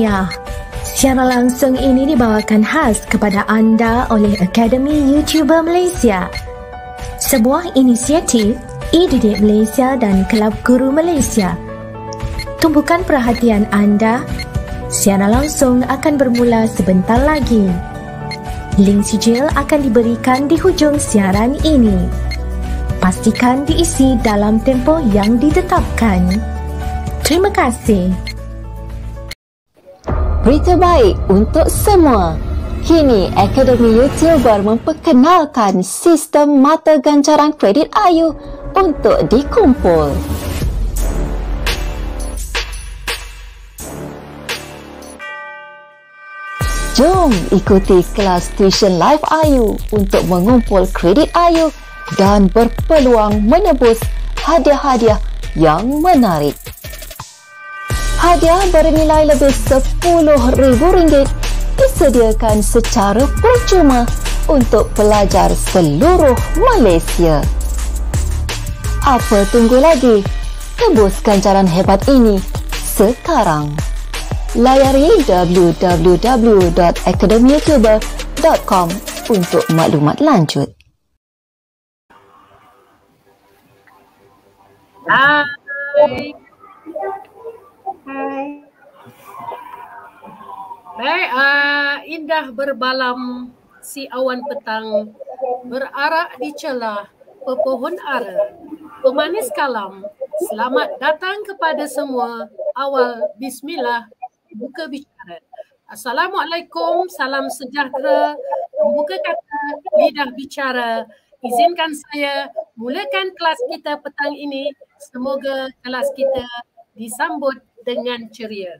Tahniah. Siaran langsung ini dibawakan khas kepada anda oleh Akademi YouTuber Malaysia. Sebuah inisiatif e-didik Malaysia dan Kelab Guru Malaysia. Tumpukan perhatian anda. Siaran langsung akan bermula sebentar lagi. Link sijil akan diberikan di hujung siaran ini. Pastikan diisi dalam tempoh yang ditetapkan. Terima kasih. Berita baik untuk semua. Kini Akademi YouTuber memperkenalkan sistem mata gancaran kredit Ayu untuk dikumpul. Jom ikuti kelas tuition live Ayu untuk mengumpul kredit Ayu dan berpeluang menebus hadiah-hadiah yang menarik hadiah bernilai lebih RM10,000 disediakan secara percuma untuk pelajar seluruh Malaysia. Apa tunggu lagi? Tebus ganjaran hebat ini sekarang. Layari www.academyyoutuber.com untuk maklumat lanjut. Hai. Baik, uh, indah berbalam si awan petang berarak di celah pepohon ara. Pemanis kalam, selamat datang kepada semua. Awal bismillah buka bicara. Assalamualaikum, salam sejahtera. Buka kata lidah bicara. Izinkan saya mulakan kelas kita petang ini. Semoga kelas kita disambut dengan ceria.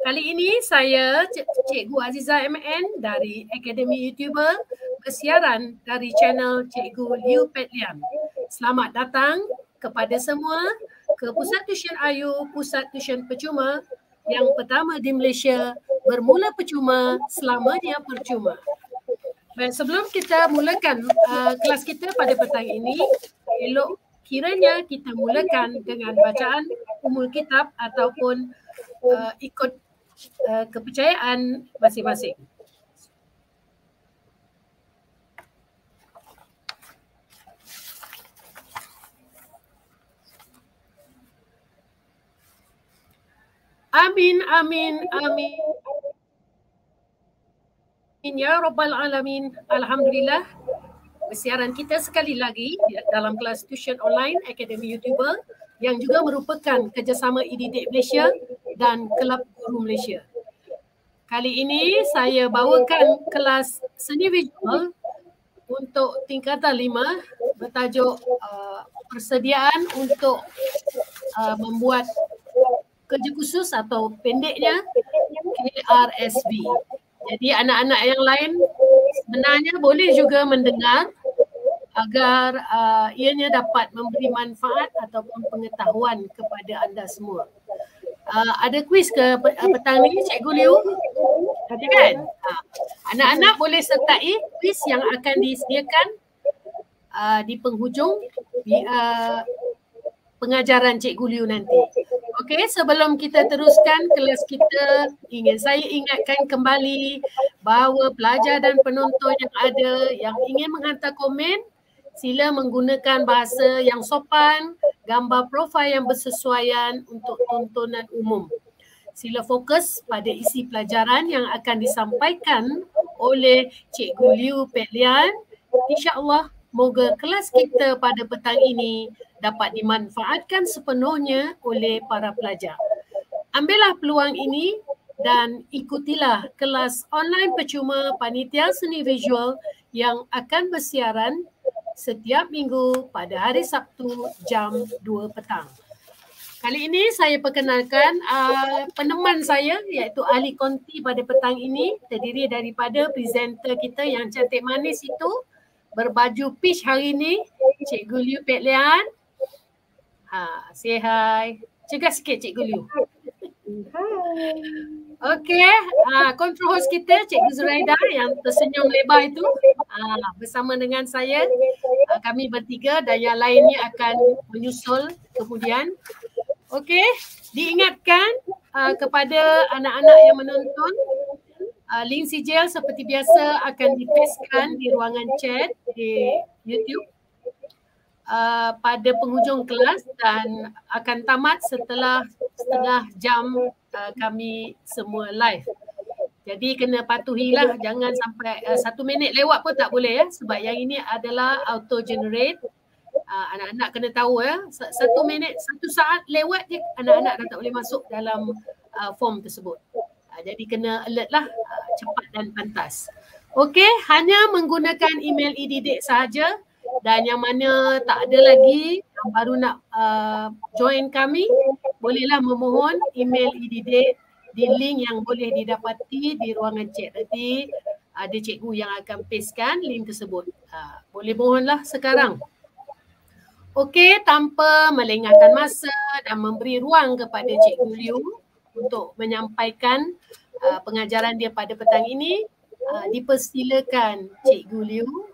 Kali ini saya Cikgu Aziza MN dari Akademi YouTuber bersiaran dari channel Cikgu Liu Pet Liam. Selamat datang kepada semua ke Pusat Tuition Ayu, Pusat Tuition Percuma yang pertama di Malaysia bermula percuma selamanya percuma. Baik, sebelum kita mulakan uh, kelas kita pada petang ini, elok kiranya kita mulakan dengan bacaan umul kitab ataupun uh, ikut uh, kepercayaan masing-masing. Amin, amin, amin. Ya Rabbal Alamin. Alhamdulillah persiaran kita sekali lagi dalam kelas tuition online Akademi YouTuber yang juga merupakan kerjasama e-didik Malaysia dan Kelab Guru Malaysia. Kali ini saya bawakan kelas seni visual untuk tingkatan lima bertajuk uh, persediaan untuk uh, membuat kerja khusus atau pendeknya KRSB. Jadi anak-anak yang lain sebenarnya boleh juga mendengar agar uh, ianya dapat memberi manfaat ataupun pengetahuan kepada anda semua. Uh, ada kuis ke petang ni Cikgu Liu? Ada kan? Uh, anak-anak boleh sertai kuis yang akan disediakan uh, di penghujung di, uh, pengajaran Cikgu Liu nanti. Okey, sebelum kita teruskan kelas kita, ingin saya ingatkan kembali bahawa pelajar dan penonton yang ada yang ingin menghantar komen, sila menggunakan bahasa yang sopan, gambar profil yang bersesuaian untuk tontonan umum. Sila fokus pada isi pelajaran yang akan disampaikan oleh Cikgu Liu Petlian. InsyaAllah, moga kelas kita pada petang ini dapat dimanfaatkan sepenuhnya oleh para pelajar. Ambillah peluang ini dan ikutilah kelas online percuma Panitia Seni Visual yang akan bersiaran setiap minggu pada hari Sabtu jam 2 petang. Kali ini saya perkenalkan uh, peneman saya iaitu ahli konti pada petang ini terdiri daripada presenter kita yang cantik manis itu berbaju peach hari ini Cikgu Liu Pet Lian Ha, say hi. Cegah sikit Cikgu Liu. Hai. Okey, ha, control host kita Cikgu Zuraida yang tersenyum lebar itu ha, bersama dengan saya. Ha, kami bertiga dan yang lainnya akan menyusul kemudian. Okey, diingatkan uh, kepada anak-anak yang menonton uh, link sijil seperti biasa akan dipaskan di ruangan chat di YouTube uh, pada penghujung kelas dan akan tamat setelah setengah jam uh, kami semua live. Jadi kena patuhilah jangan sampai uh, satu minit lewat pun tak boleh ya sebab yang ini adalah auto generate. Uh, anak-anak kena tahu ya satu minit satu saat lewat je anak-anak dah tak boleh masuk dalam uh, form tersebut. Uh, jadi kena alert lah uh, cepat dan pantas. Okey, hanya menggunakan email e-didik sahaja dan yang mana tak ada lagi baru nak uh, join kami bolehlah memohon email e-didik di link yang boleh didapati di ruangan chat nanti ada cikgu yang akan pastekan link tersebut. Uh, boleh mohonlah sekarang. Okey, tanpa melengahkan masa dan memberi ruang kepada Cikgu Liu untuk menyampaikan uh, pengajaran dia pada petang ini, uh, dipersilakan Cikgu Liu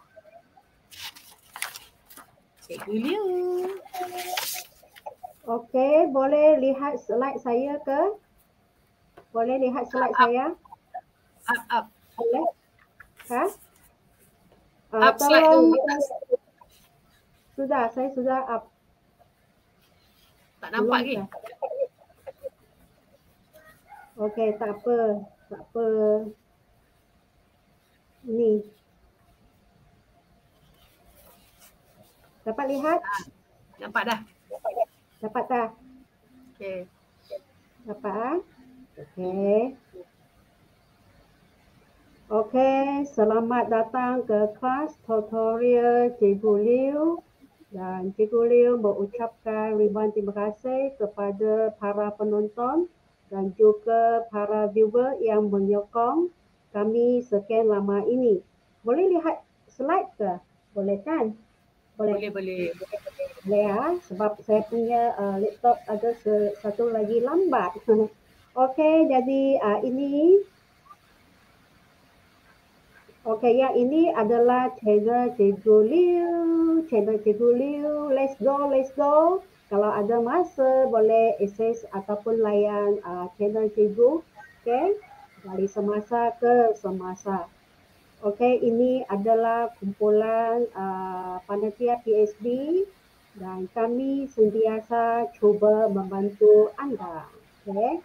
Cikgu Liu. Okey, boleh lihat slide saya ke? Boleh lihat slide up, saya? Up, up. Boleh? Ha? Uh, up slide tu. Sudah, saya sudah up. Tak nampak lagi. Okey, tak apa. Tak apa. Ni, Dapat lihat? Ha, nampak dah. Dapat dah? Okey. Dapat? Okey. Okey, selamat datang ke kelas tutorial Cikgu Liu. Dan Cikgu Liu mengucapkan ribuan terima kasih kepada para penonton dan juga para viewer yang menyokong kami sekian lama ini. Boleh lihat slide ke? Boleh kan? Boleh, boleh. Boleh ya, sebab saya punya uh, laptop ada se- satu lagi lambat. Okey, jadi uh, ini Okey, yang ini adalah channel Cikgu Liu. Channel Cikgu Liu. Let's go, let's go. Kalau ada masa, boleh akses ataupun layan uh, channel Cikgu. Okey, dari semasa ke semasa. Okey, ini adalah kumpulan uh, panitia PSB dan kami sentiasa cuba membantu anda. Okey.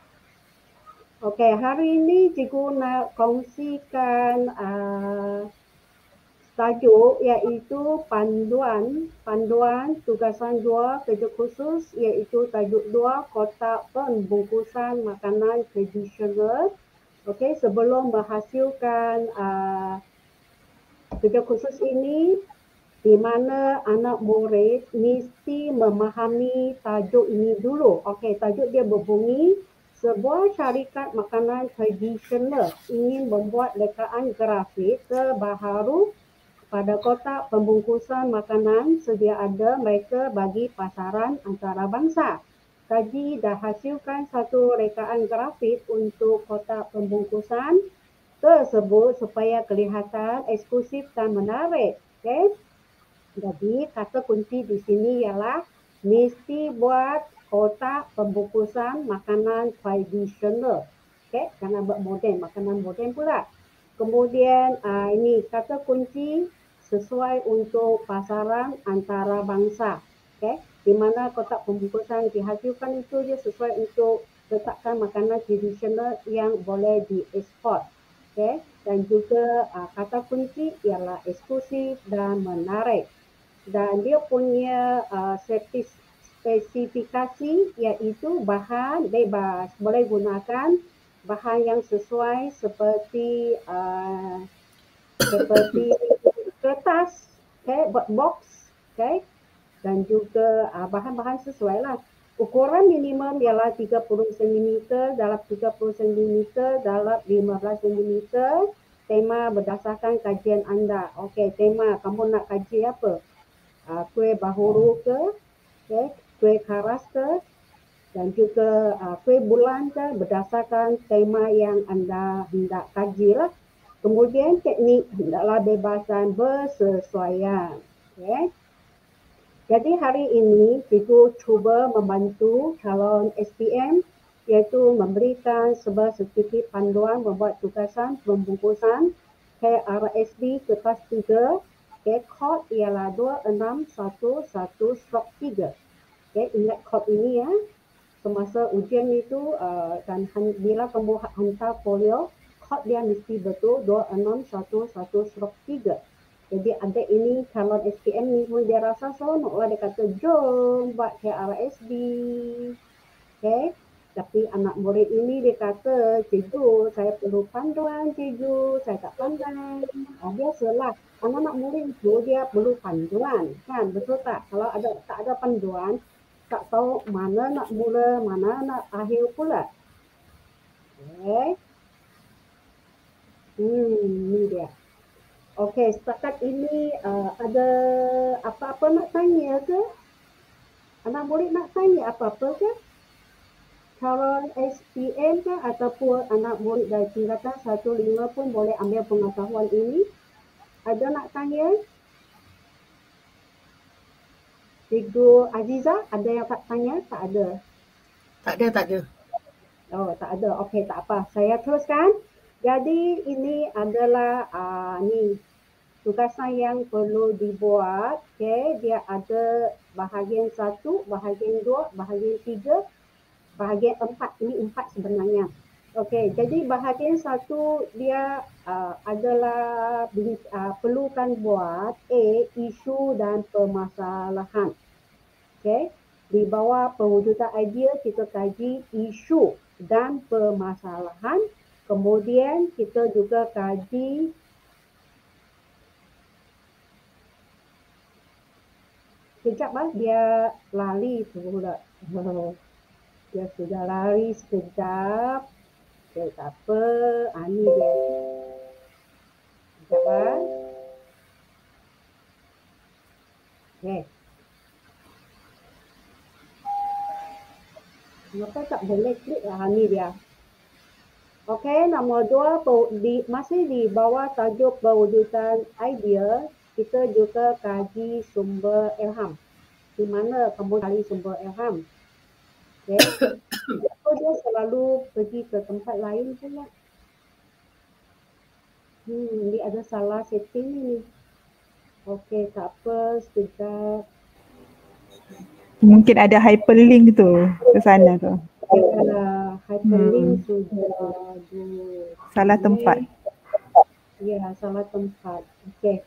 Okey, hari ini cikgu nak kongsikan uh, tajuk iaitu panduan panduan tugasan dua kerja khusus iaitu tajuk dua kotak pembungkusan makanan tradisional Okey, sebelum menghasilkan uh, kerja khusus ini, di mana anak murid mesti memahami tajuk ini dulu. Okey, tajuk dia berbunyi, sebuah syarikat makanan tradisional ingin membuat lekaan grafik terbaharu pada kotak pembungkusan makanan sedia ada mereka bagi pasaran antarabangsa kaji dah hasilkan satu rekaan grafik untuk kotak pembungkusan tersebut supaya kelihatan eksklusif dan menarik. Okay? Jadi kata kunci di sini ialah mesti buat kotak pembungkusan makanan tradisional. Okay? Jangan buat moden, makanan moden pula. Kemudian uh, ini kata kunci sesuai untuk pasaran antara bangsa. Okay? di mana kotak pembungkusan dihasilkan itu dia sesuai untuk letakkan makanan tradisional yang boleh diekspor. Okay? Dan juga uh, kata kunci ialah eksklusif dan menarik. Dan dia punya uh, spesifikasi iaitu bahan bebas. Boleh gunakan bahan yang sesuai seperti uh, seperti kertas, okay, box, okay, dan juga uh, bahan-bahan sesuai lah. Ukuran minimum ialah 30 cm dalam 30 cm dalam 15 cm. Tema berdasarkan kajian anda. Okey, tema kamu nak kaji apa? Uh, kuih bahuru ke? Okay. Kuih karas ke? Dan juga uh, kuih bulan ke? Berdasarkan tema yang anda hendak kaji lah. Kemudian teknik hendaklah bebasan bersesuaian. Okay. Jadi hari ini cikgu cuba membantu calon SPM iaitu memberikan sebuah sedikit panduan membuat tugasan pembungkusan KRSD kertas 3 okay, kod ialah 2611 stroke 3 okay, ingat kod ini ya. Semasa ujian itu uh, dan bila kamu hantar folio kod dia mesti betul 2611 stroke 3 jadi adik ini calon SPM ni pun dia rasa seronok lah dia kata jom buat KRSD okay tapi anak murid ini dia kata, cikgu saya perlu panduan cikgu, saya tak pandai. Oh, biasalah, anak-anak murid itu dia perlu panduan. Kan, betul tak? Kalau ada tak ada panduan, tak tahu mana nak mula, mana nak akhir pula. Okay. Hmm, ni dia. Okey, setakat ini uh, ada apa-apa nak tanya ke? Anak murid nak tanya apa-apa ke? calon SPM ke ataupun anak murid dari tingkatan 1-5 pun boleh ambil pengetahuan ini. Ada nak tanya? Cikgu Aziza, ada yang tak tanya? Tak ada. Tak ada, tak ada. Oh, tak ada. Okey, tak apa. Saya teruskan. Jadi ini adalah uh, ni tugasan yang perlu dibuat. Okay, dia ada bahagian satu, bahagian dua, bahagian tiga, bahagian empat ini empat sebenarnya. Okey, jadi bahagian satu dia uh, adalah uh, perlukan buat A isu dan permasalahan. Okey, di bawah pewujudan idea kita kaji isu dan permasalahan. Kemudian kita juga kaji Sekejap lah, dia lali pula. dia sudah lari sekejap. Okay, tak apa. Ha, ni dia. Sekejap lah. Okay. Kenapa tak boleh klik lah. Ha, ni dia. Okey, nombor dua di, masih di bawah tajuk berwujudan idea, kita juga kaji sumber ilham. Di mana kamu cari sumber ilham? Okay. So dia selalu pergi ke tempat lain pula. Hmm, ni ada salah setting ni. Okey, tak apa. Sekejap. Mungkin ada hyperlink tu ke sana tu. Ya, hyperlink hmm. sudah Salah tempat. Ya, salah tempat. Okey.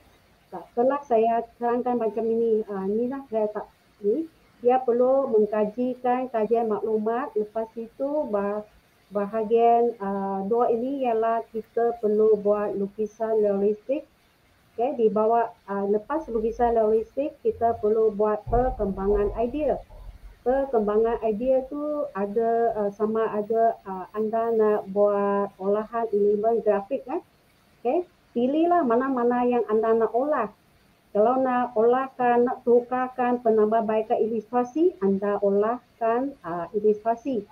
Tak apalah saya terangkan macam ini. Ah, ni lah saya tak ni dia perlu mengkajikan kajian maklumat lepas itu bah, bahagian uh, dua ini ialah kita perlu buat lukisan realistik okay, di bawah uh, lepas lukisan realistik kita perlu buat perkembangan idea perkembangan idea tu ada uh, sama ada uh, anda nak buat olahan elemen grafik kan okay. pilihlah mana-mana yang anda nak olah kalau nak olahkan, nak tukarkan penambahbaikan ilustrasi, anda olahkan uh, ilustrasi.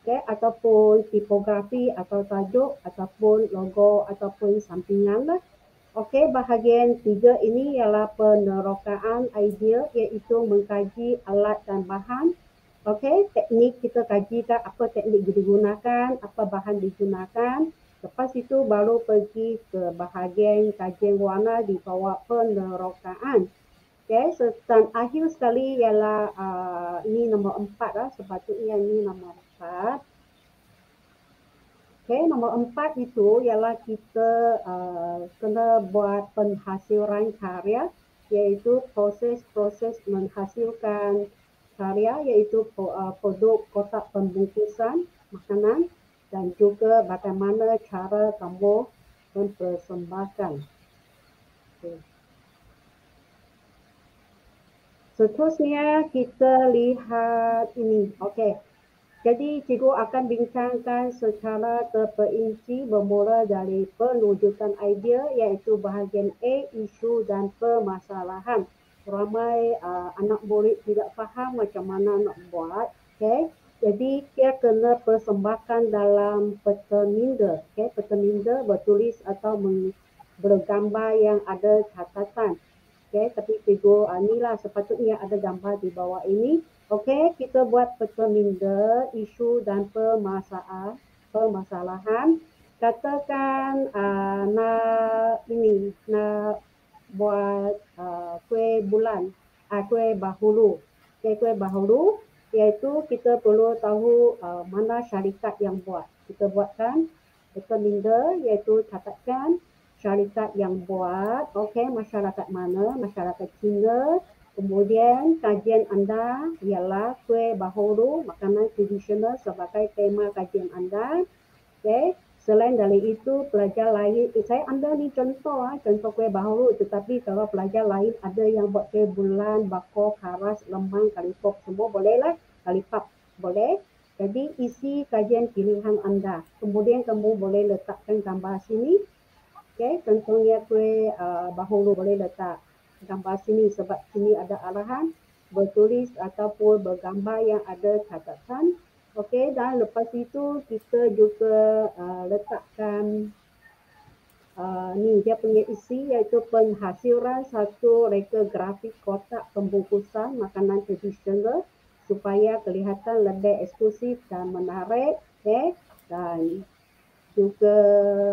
Okay, ataupun tipografi atau tajuk ataupun logo ataupun sampingan lah. Okey, bahagian tiga ini ialah penerokaan idea iaitu mengkaji alat dan bahan. Okey, teknik kita kajikan apa teknik digunakan, apa bahan digunakan. Lepas itu baru pergi ke bahagian kajian warna di bawah penerokaan. Okay, so, dan akhir sekali ialah uh, ini nombor empat lah, sepatutnya ini nombor empat. Okay, nombor empat itu ialah kita uh, kena buat penghasilan karya iaitu proses-proses menghasilkan karya iaitu uh, produk kotak pembungkusan makanan dan juga bagaimana cara kamu mempersembahkan. Okay. Seterusnya kita lihat ini. Okey. Jadi cikgu akan bincangkan secara terperinci bermula dari penwujudan idea iaitu bahagian A, isu dan permasalahan. Ramai uh, anak murid tidak faham macam mana nak buat. Okay. Jadi dia kena persembahkan dalam peta minda. Okay, peta minda bertulis atau bergambar yang ada catatan. Okay, tapi cikgu uh, inilah sepatutnya ada gambar di bawah ini. Okey, kita buat peterminda isu dan permasalahan, permasalahan. Katakan uh, nak ini nak buat uh, kuih bulan, uh, kuih bahulu. Okay, kuih bahulu iaitu kita perlu tahu uh, mana syarikat yang buat. Kita buatkan peterminda iaitu catatkan syarikat yang buat. Okey, masyarakat mana? Masyarakat Cina, Kemudian kajian anda ialah kuih bahulu, makanan tradisional sebagai tema kajian anda. Okay. Selain dari itu, pelajar lain, eh, saya ambil ni contoh, ah, contoh kuih bahulu. Tetapi kalau pelajar lain ada yang buat kuih bulan, bakor, karas, lemang, kalipop, semua bolehlah. Kalipap boleh. Jadi isi kajian pilihan anda. Kemudian kamu boleh letakkan gambar sini. Okay. Contohnya kuih uh, bahulu boleh letak gambar sini sebab sini ada arahan bertulis ataupun bergambar yang ada catatan. Okey dan lepas itu kita juga uh, letakkan uh, ni dia punya isi iaitu penghasilan satu reka grafik kotak pembungkusan makanan tradisional supaya kelihatan lebih eksklusif dan menarik okay? dan juga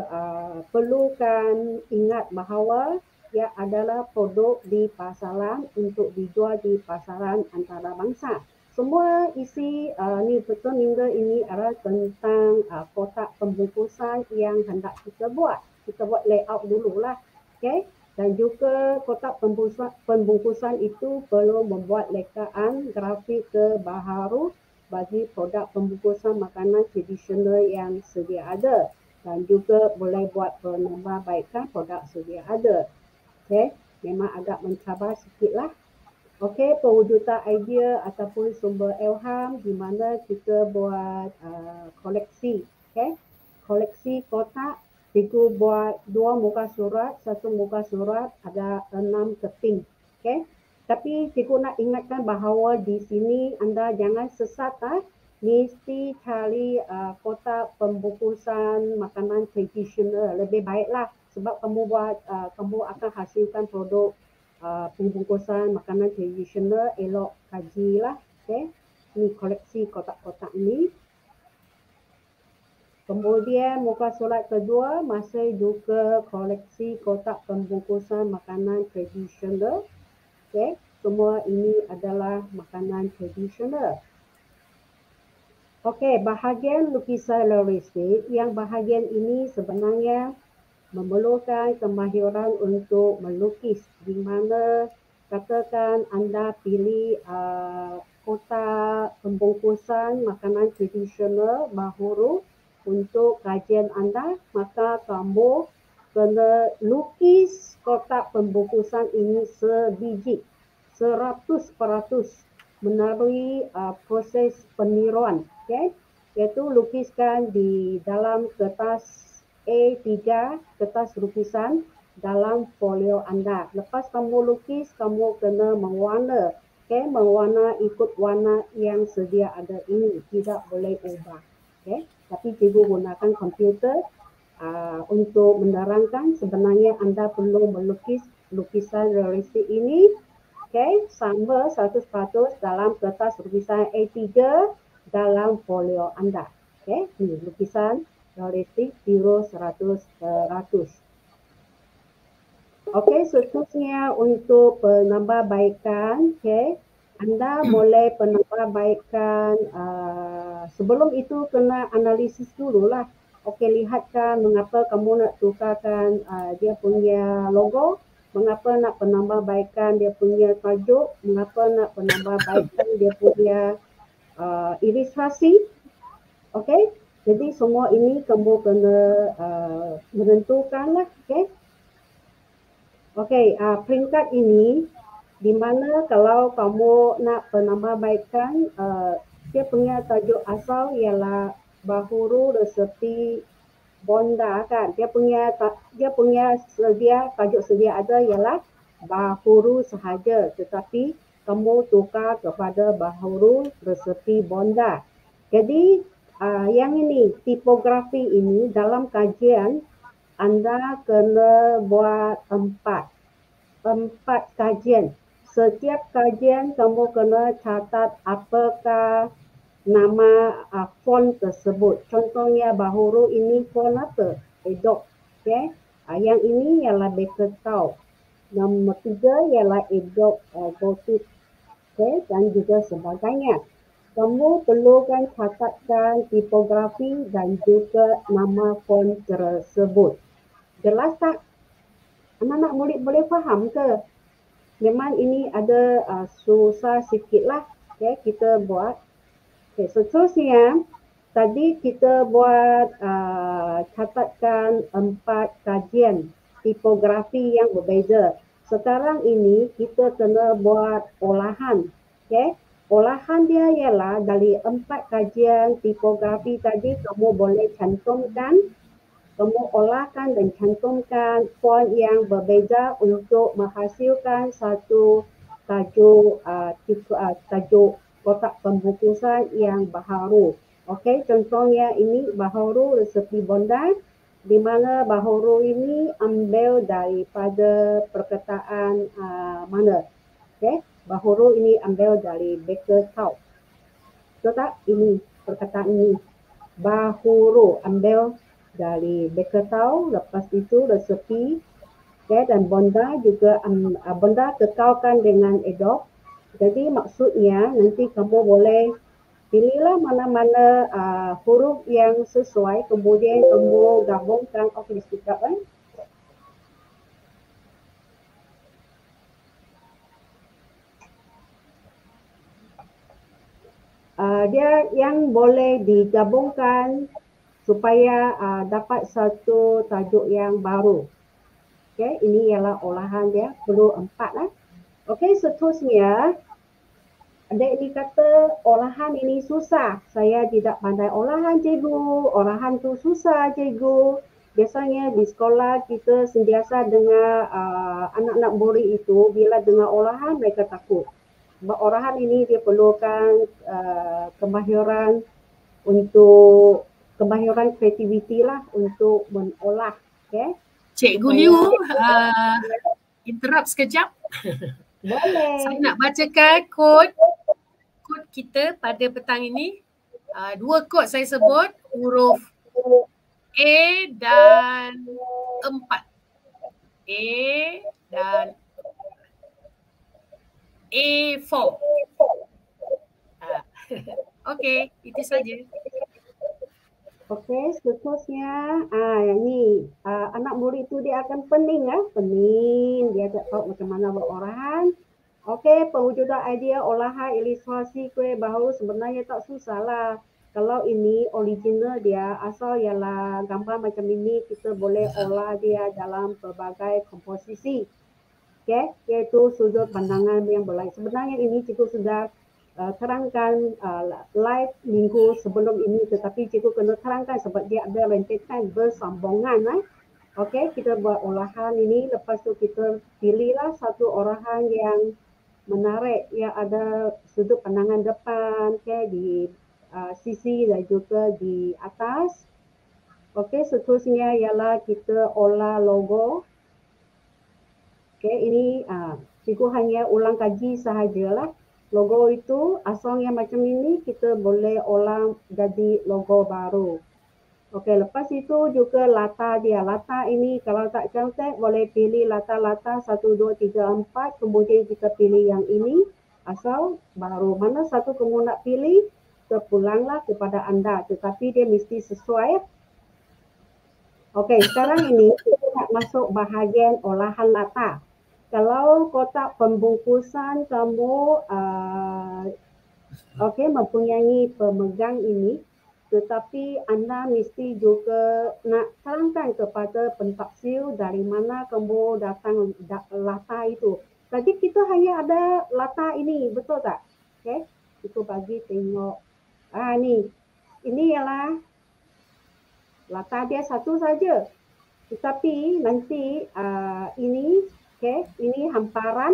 uh, perlukan ingat bahawa ia adalah produk di pasaran untuk dijual di pasaran antarabangsa. Semua isi uh, ni betul minggu ini adalah tentang uh, kotak pembungkusan yang hendak kita buat. Kita buat layout dululah. Okay? Dan juga kotak pembungkusan, pembungkusan itu perlu membuat lekaan grafik terbaru bagi produk pembungkusan makanan tradisional yang sedia ada. Dan juga boleh buat penambahbaikan produk sedia ada. Okay, memang agak mencabar sikit lah. Okay, pewujudan idea ataupun sumber ilham di mana kita buat uh, koleksi. Okay, koleksi kotak. Cikgu buat dua muka surat, satu muka surat ada enam keping. Okay, tapi cikgu nak ingatkan bahawa di sini anda jangan sesat ah. Mesti cari uh, kotak pembungkusan makanan tradisional lebih baiklah sebab kamu buat uh, kamu akan hasilkan produk uh, pembungkusan makanan tradisional elok kajilah okey ni koleksi kotak-kotak ni. Kemudian muka surat kedua masih juga koleksi kotak pembungkusan makanan tradisional okey semua ini adalah makanan tradisional. Okey, bahagian lukisan logistik. Yang bahagian ini sebenarnya memerlukan kemahiran untuk melukis di mana katakan anda pilih uh, kota pembungkusan makanan tradisional bahuru untuk kajian anda maka kamu kena lukis kotak pembungkusan ini sebiji seratus peratus melalui uh, proses peniruan okay? iaitu lukiskan di dalam kertas A3 kertas lukisan dalam folio anda. Lepas kamu lukis, kamu kena mewarna. Okay, mewarna ikut warna yang sedia ada ini. Tidak boleh ubah. Okay, tapi cikgu gunakan komputer uh, untuk menerangkan sebenarnya anda perlu melukis lukisan realistik ini. Okay, sama 100% dalam kertas lukisan A3 dalam folio anda. Okay, ini lukisan realistik 0 100 100. Okey, seterusnya untuk penambahbaikan, okey. Anda boleh penambahbaikan uh, sebelum itu kena analisis dululah. Okey, lihatkan mengapa kamu nak tukarkan uh, dia punya logo, mengapa nak penambahbaikan dia punya tajuk, mengapa nak penambahbaikan dia punya uh, ilustrasi. Okey, jadi semua ini kamu kena uh, menentukan lah, okay? Okay, uh, peringkat ini di mana kalau kamu nak penambahbaikan, uh, dia punya tajuk asal ialah bahuru resepi bonda kan. Dia punya dia punya sedia tajuk sedia ada ialah bahuru sahaja tetapi kamu tukar kepada bahuru resepi bonda. Jadi uh, yang ini tipografi ini dalam kajian anda kena buat empat empat kajian setiap kajian kamu kena catat apakah nama uh, font tersebut. Contohnya bahuru ini font apa? Adobe. Okay. Uh, yang ini ialah Baker Tau. Nombor tiga ialah Adobe uh, Gothic. Okay. Dan juga sebagainya. Kamu perlukan catatkan tipografi dan juga nama font tersebut. Jelas tak? Anak-anak murid boleh faham ke? memang ini ada uh, susah sikit lah okay, kita buat. Okay, seterusnya tadi kita buat uh, catatkan empat kajian tipografi yang berbeza. Sekarang ini kita kena buat olahan. Okay. Olahan dia ialah dari empat kajian tipografi tadi kamu boleh cantumkan kamu olahkan dan cantumkan font yang berbeza untuk menghasilkan satu tajuk uh, tipu, uh, tajuk kotak pembungkusan yang baharu. Okey, contohnya ini baharu resepi bondan di mana baharu ini ambil daripada perkataan uh, mana? Okey, baharu ini ambil dari Baker. Betul tak? Ini perkataan ini. Bahuru ambil dari Beketau, lepas itu resepi okay, dan bonda juga um, bonda kekalkan dengan edok. Jadi maksudnya nanti kamu boleh pilihlah mana-mana uh, huruf yang sesuai kemudian kamu gabungkan okey sekejap kan. Uh, dia yang boleh digabungkan supaya uh, dapat satu tajuk yang baru. Okay, ini ialah olahan dia, perlu empat lah. Okay, seterusnya, ada ini kata olahan ini susah. Saya tidak pandai olahan cikgu, olahan tu susah cikgu. Biasanya di sekolah kita sentiasa dengar uh, anak-anak murid itu bila dengar olahan mereka takut. Olahan ini dia perlukan uh, kemahiran untuk kemahiran kreativiti lah untuk mengolah. Okay. Cikgu Liu, uh, interrupt sekejap. Boleh. Saya nak bacakan kod kod kita pada petang ini. Uh, dua kod saya sebut, huruf A dan empat. A dan A4. Uh, okay, itu saja. Okey, seterusnya ah yang ni ah, anak murid tu dia akan pening ah, pening. Dia tak tahu macam mana buat olahan. Okey, pewujudan idea olahan ilustrasi kue baharu sebenarnya tak susah lah. Kalau ini original dia asal ialah gambar macam ini kita boleh olah dia dalam pelbagai komposisi. Okey, iaitu sudut pandangan yang berlain. Sebenarnya ini cikgu sudah uh, terangkan uh, live minggu sebelum ini tetapi cikgu kena terangkan sebab dia ada rentetan bersambungan eh. Okey, kita buat olahan ini lepas tu kita pilihlah satu olahan yang menarik yang ada sudut pandangan depan okay, di uh, sisi dan juga di atas. Okey, seterusnya ialah kita olah logo. Okey, ini uh, cikgu hanya ulang kaji sahajalah logo itu asalnya macam ini kita boleh olah jadi logo baru. Okey, lepas itu juga latar dia. Latar ini kalau tak cantik boleh pilih latar-latar 1, 2, 3, 4. Kemudian kita pilih yang ini asal baru. Mana satu kamu nak pilih, terpulanglah kepada anda. Tetapi dia mesti sesuai. Okey, sekarang ini kita nak masuk bahagian olahan latar kalau kotak pembungkusan kamu uh, okey mempunyai pemegang ini tetapi anda mesti juga nak terangkan kepada pentaksir dari mana kamu datang latar itu. Tadi kita hanya ada latar ini, betul tak? Okey, itu bagi tengok. Ah ni, ini ialah latar dia satu saja. Tetapi nanti uh, ini Okey, ini hamparan.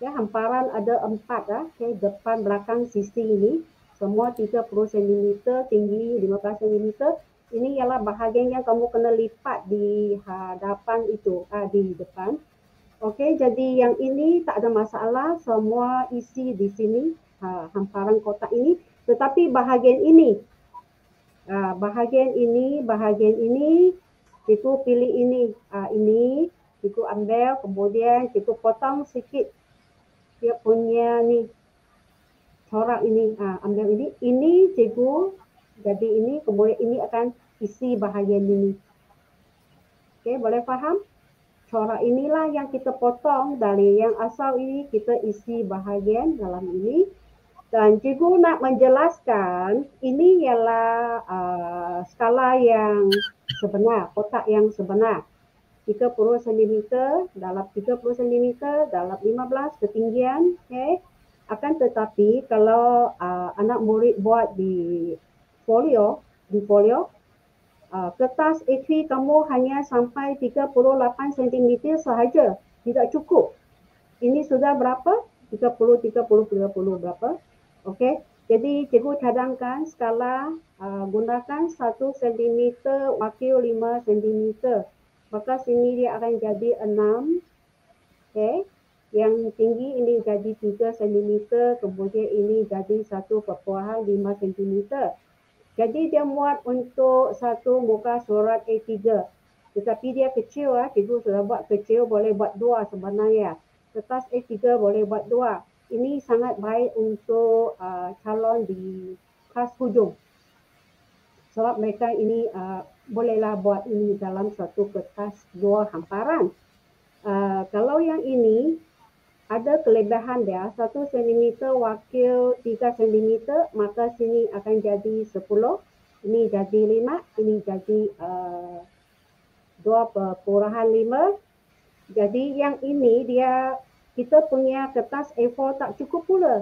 Ya, hamparan ada empat ya. Okey, depan, belakang, sisi ini. Semua 30 cm, tinggi 15 cm. Ini ialah bahagian yang kamu kena lipat di hadapan itu, ah, di depan. Okey, jadi yang ini tak ada masalah, semua isi di sini ha, hamparan kotak ini. Tetapi bahagian ini, ha, bahagian ini, bahagian ini, cikgu pilih ini, ha, ini, cikgu ambil, kemudian cikgu potong sikit dia punya ni corak ini, ha, ambil ini, ini cikgu, jadi ini, kemudian ini akan isi bahagian ini. Okey, boleh faham? corak inilah yang kita potong dari yang asal ini kita isi bahagian dalam ini dan cikgu nak menjelaskan ini ialah uh, skala yang sebenar, kotak yang sebenar 30 cm dalam 30 cm dalam 15 ketinggian okay. akan tetapi kalau uh, anak murid buat di folio di folio uh, kertas A3 kamu hanya sampai 38 cm sahaja. Tidak cukup. Ini sudah berapa? 30, 30, 30 berapa? Okey. Jadi cikgu cadangkan skala uh, gunakan 1 cm wakil 5 cm. Maka sini dia akan jadi 6. Okey. Yang tinggi ini jadi 3 cm. Kemudian ini jadi 1.5 cm. Jadi dia muat untuk satu muka surat A3. Tetapi dia kecil lah. Cikgu sudah buat kecil boleh buat dua sebenarnya. Kertas A3 boleh buat dua. Ini sangat baik untuk uh, calon di kelas hujung. Sebab mereka ini uh, bolehlah buat ini dalam satu kertas dua hamparan. Uh, kalau yang ini ada kelebihan dia 1 cm wakil 3 cm maka sini akan jadi 10 ini jadi 5 ini jadi uh, 2.5 jadi yang ini dia kita punya kertas A4 tak cukup pula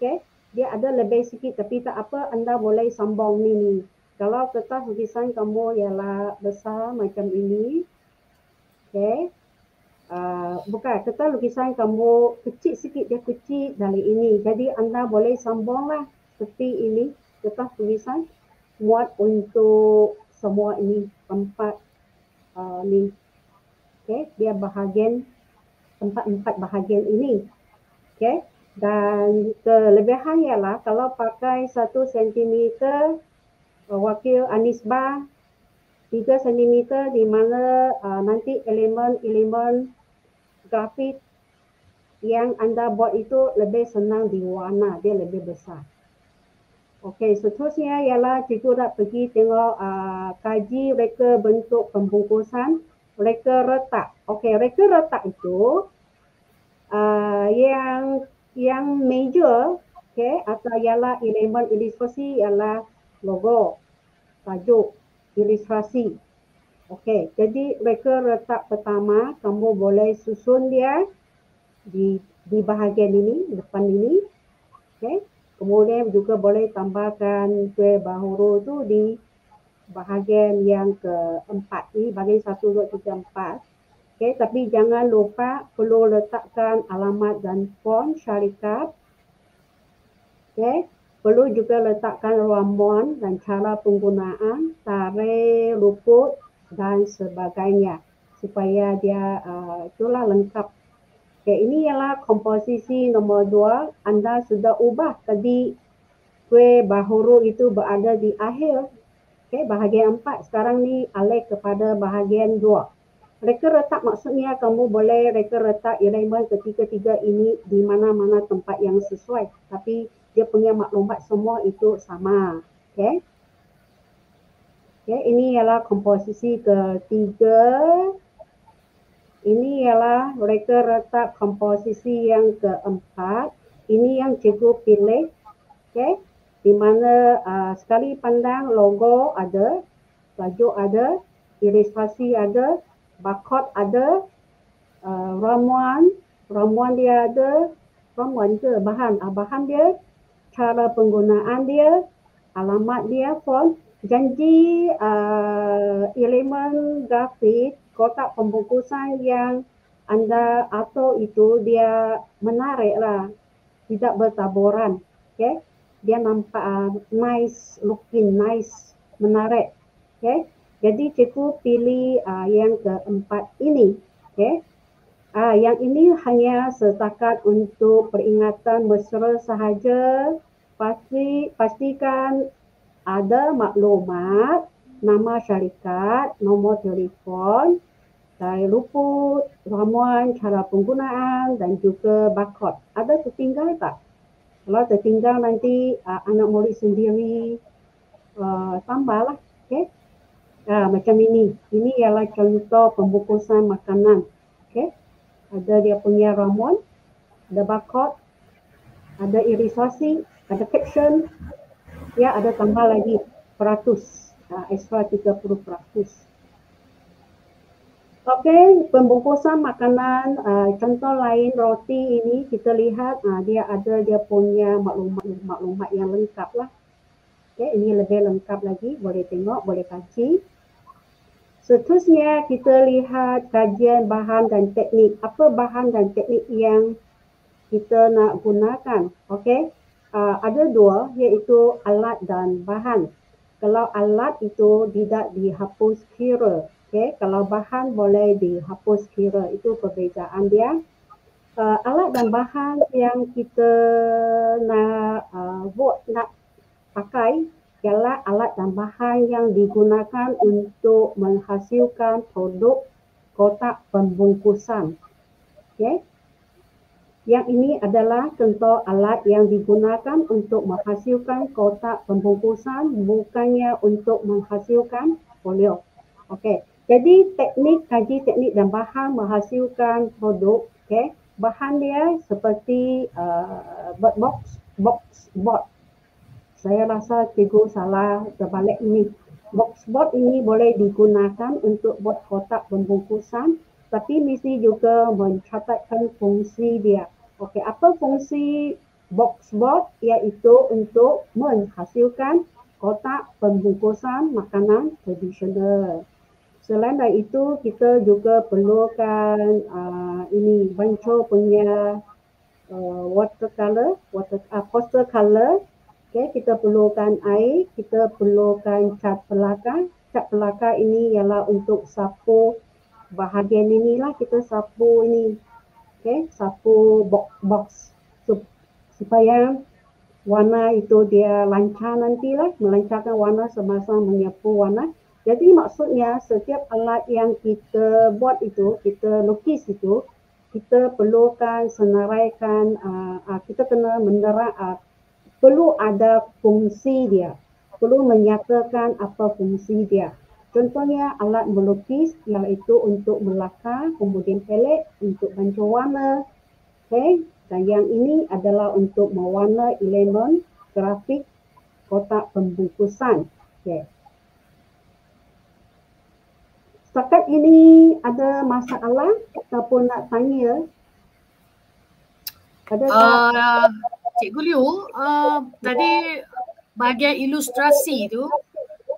okay? dia ada lebih sikit tapi tak apa anda boleh sambung ni ni kalau kertas lukisan kamu ialah besar macam ini okay? uh, bukan kertas lukisan kamu kecil sikit dia kecil dari ini. Jadi anda boleh sambunglah seperti ini. Kertas tulisan muat untuk semua ini tempat uh, ni. Okay dia bahagian tempat empat bahagian ini. Okay dan kelebihan ialah kalau pakai satu sentimeter wakil anisbah 3 cm di mana uh, nanti elemen-elemen grafik yang anda buat itu lebih senang diwarna, dia lebih besar. Okey, seterusnya ialah cikgu nak pergi tengok uh, kaji reka bentuk pembungkusan, reka retak. Okey, reka retak itu uh, yang yang major okay, atau ialah elemen ilustrasi ialah logo, tajuk, ilustrasi. Okey, jadi mereka letak pertama kamu boleh susun dia di di bahagian ini, depan ini. Okey. Kemudian juga boleh tambahkan kue bahuru tu di bahagian yang keempat ini, bahagian satu, dua, tiga, empat. Okey, tapi jangan lupa perlu letakkan alamat dan font syarikat. Okey, perlu juga letakkan ramuan dan cara penggunaan, tarikh, luput, dan sebagainya supaya dia uh, itulah lengkap. Okay, ini ialah komposisi nombor dua. Anda sudah ubah tadi kue bahuru itu berada di akhir. Okay, bahagian empat. Sekarang ni alih kepada bahagian dua. Reka retak maksudnya kamu boleh reka retak elemen ketiga-tiga ini di mana-mana tempat yang sesuai. Tapi dia punya maklumat semua itu sama. Okay. Okay, ini ialah komposisi ketiga. Ini ialah mereka letak komposisi yang keempat. Ini yang cikgu pilih. Okay, di mana uh, sekali pandang logo ada, tajuk ada, ilustrasi ada, barcode ada, uh, ramuan, ramuan dia ada, ramuan ke bahan, uh, bahan dia, cara penggunaan dia, alamat dia, font, janji uh, elemen grafik kotak pembungkusan yang anda atur itu dia menarik lah tidak bertaburan okay? dia nampak uh, nice looking nice menarik okay? jadi cikgu pilih uh, yang keempat ini okay? Ah, yang ini hanya setakat untuk peringatan mesra sahaja. Pasti pastikan ada maklumat, nama syarikat, nombor telefon, dari luput, ramuan, cara penggunaan dan juga barcode. Ada tertinggal tak? Kalau tertinggal nanti uh, anak murid sendiri uh, tambahlah. Okay? Uh, macam ini. Ini ialah contoh pembungkusan makanan. Okay? ada dia punya ramuan, ada barcode, ada irisasi, ada caption, ya ada tambah lagi peratus, uh, extra 30 peratus. Okey, pembungkusan makanan, uh, contoh lain roti ini kita lihat uh, dia ada dia punya maklumat-maklumat yang lengkap lah. Okey, ini lebih lengkap lagi, boleh tengok, boleh kaji. Seterusnya kita lihat kajian bahan dan teknik. Apa bahan dan teknik yang kita nak gunakan? Okey. Uh, ada dua iaitu alat dan bahan. Kalau alat itu tidak dihapus kira. Okey, kalau bahan boleh dihapus kira. Itu perbezaan dia. Uh, alat dan bahan yang kita nak uh, buat nak pakai ialah alat dan bahan yang digunakan untuk menghasilkan produk kotak pembungkusan. Okay. Yang ini adalah contoh alat yang digunakan untuk menghasilkan kotak pembungkusan bukannya untuk menghasilkan folio. Okey. Jadi teknik kaji teknik dan bahan menghasilkan produk, okey. Bahan dia seperti uh, box box board saya rasa cikgu salah terbalik ini. Box board ini boleh digunakan untuk buat kotak pembungkusan tapi mesti juga mencatatkan fungsi dia. Okey, apa fungsi box board iaitu untuk menghasilkan kotak pembungkusan makanan tradisional. Selain dari itu, kita juga perlukan uh, ini banco punya uh, watercolor, water, uh, poster color Okay, kita perlukan air, kita perlukan cat pelakar. Cat pelakar ini ialah untuk sapu bahagian inilah kita sapu ini. Okay, sapu box box supaya warna itu dia lancar nantilah, melancarkan warna semasa menyapu warna. Jadi maksudnya setiap alat yang kita buat itu, kita lukis itu, kita perlukan senaraikan, uh, uh, kita kena menerak uh, perlu ada fungsi dia. Perlu menyatakan apa fungsi dia. Contohnya alat melukis iaitu untuk melakar, kemudian pelet untuk bancuh warna. Okay. Dan yang ini adalah untuk mewarna elemen grafik kotak pembungkusan. Okay. Setakat ini ada masalah ataupun nak tanya? Ada uh, Cikgu Liu, uh, tadi bahagian ilustrasi tu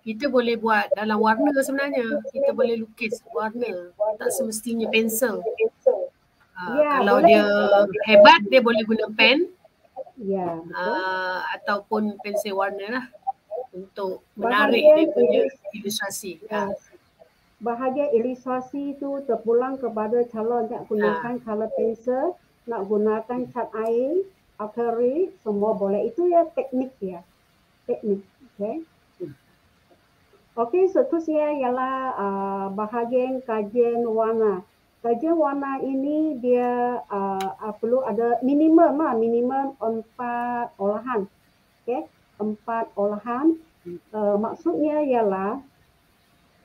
kita boleh buat dalam warna sebenarnya. Kita boleh lukis warna, tak semestinya pensel. Uh, ya, kalau boleh. dia hebat, dia boleh guna pen. Ya, uh, ataupun pensel warna lah untuk menarik bahagian dia punya ilustrasi. Ya. Uh. Bahagian ilustrasi tu terpulang kepada calon nak gunakan uh. color pencil, nak gunakan cat air, acrylic semua boleh itu ya teknik ya teknik okay Okey, seterusnya ialah uh, bahagian kajian warna. Kajian warna ini dia uh, uh, perlu ada minimum lah, minimum empat olahan. Okey, empat olahan. Uh, maksudnya ialah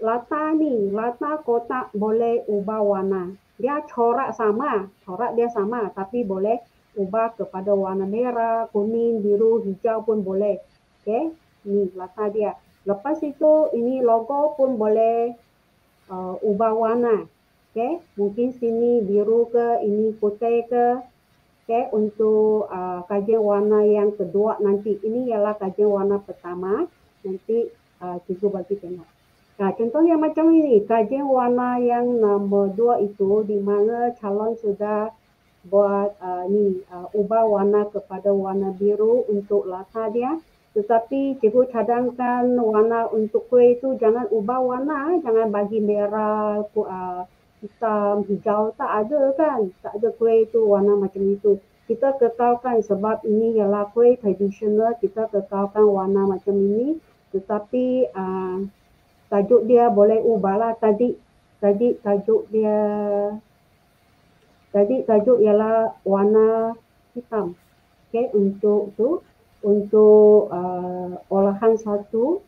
latar ni, latar kotak boleh ubah warna. Dia corak sama, corak dia sama tapi boleh ubah kepada warna merah, kuning, biru, hijau pun boleh. Okey, ni latar dia. Lepas itu ini logo pun boleh uh, ubah warna. Okey, mungkin sini biru ke, ini putih ke. Okey, untuk uh, kajian warna yang kedua nanti. Ini ialah kajian warna pertama. Nanti uh, cikgu bagi tengok. Nah, contohnya macam ini, kajian warna yang nombor dua itu di mana calon sudah buat uh, ni uh, ubah warna kepada warna biru untuk latar dia tetapi cikgu cadangkan warna untuk kuih itu jangan ubah warna jangan bagi merah uh, hitam, hijau, tak ada kan. Tak ada kuih itu warna macam itu. Kita kekalkan sebab ini ialah kuih tradisional, kita kekalkan warna macam ini. Tetapi uh, tajuk dia boleh ubahlah tadi. Tadi tajuk dia, tadi tajuk ialah warna hitam. Okay, untuk tu, untuk uh, olahan satu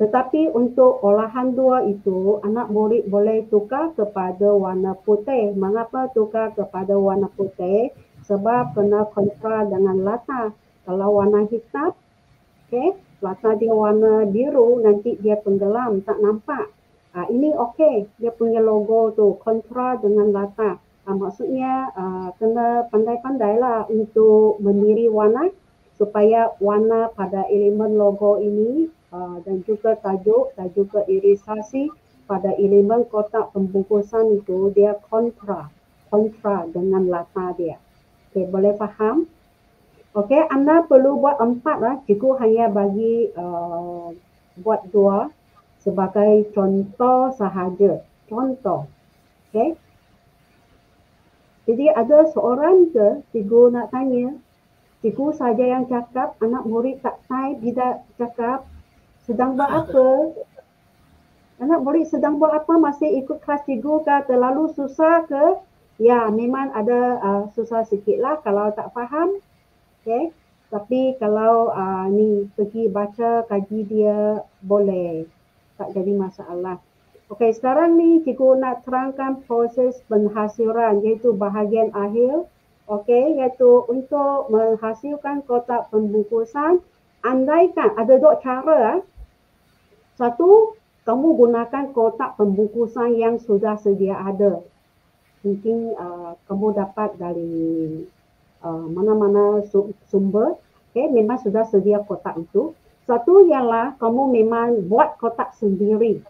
tetapi untuk olahan dua itu, anak murid boleh tukar kepada warna putih. Mengapa tukar kepada warna putih? Sebab kena kontra dengan latar. Kalau warna hitam, okay, latar dia warna biru, nanti dia tenggelam, tak nampak. Ha, ini okey, dia punya logo tu kontra dengan latar. Ha, maksudnya uh, kena pandai-pandai lah untuk meniri warna supaya warna pada elemen logo ini uh, dan juga tajuk dan juga irisasi pada elemen kotak pembungkusan itu dia kontra kontra dengan latar dia. Okey, boleh faham? Okey, anda perlu buat empat lah. Cikgu hanya bagi uh, buat dua sebagai contoh sahaja. Contoh. Okey. Jadi ada seorang ke cikgu nak tanya, cikgu saja yang cakap, anak murid tak tahu tidak cakap, sedang buat apa? Anak murid sedang buat apa? Masih ikut kelas cikgu ke? Terlalu susah ke? Ya, memang ada uh, susah sikit lah kalau tak faham. Okay. Tapi kalau uh, ni pergi baca kaji dia boleh. Tak jadi masalah. Okey, sekarang ni cikgu nak terangkan proses penghasilan iaitu bahagian akhir. Okey, iaitu untuk menghasilkan kotak pembungkusan. Andaikan ada dua cara. Eh. Satu, kamu gunakan kotak pembungkusan yang sudah sedia ada. Mungkin uh, kamu dapat dari uh, mana-mana sumber. Okay, memang sudah sedia kotak itu. Satu ialah kamu memang buat kotak sendiri.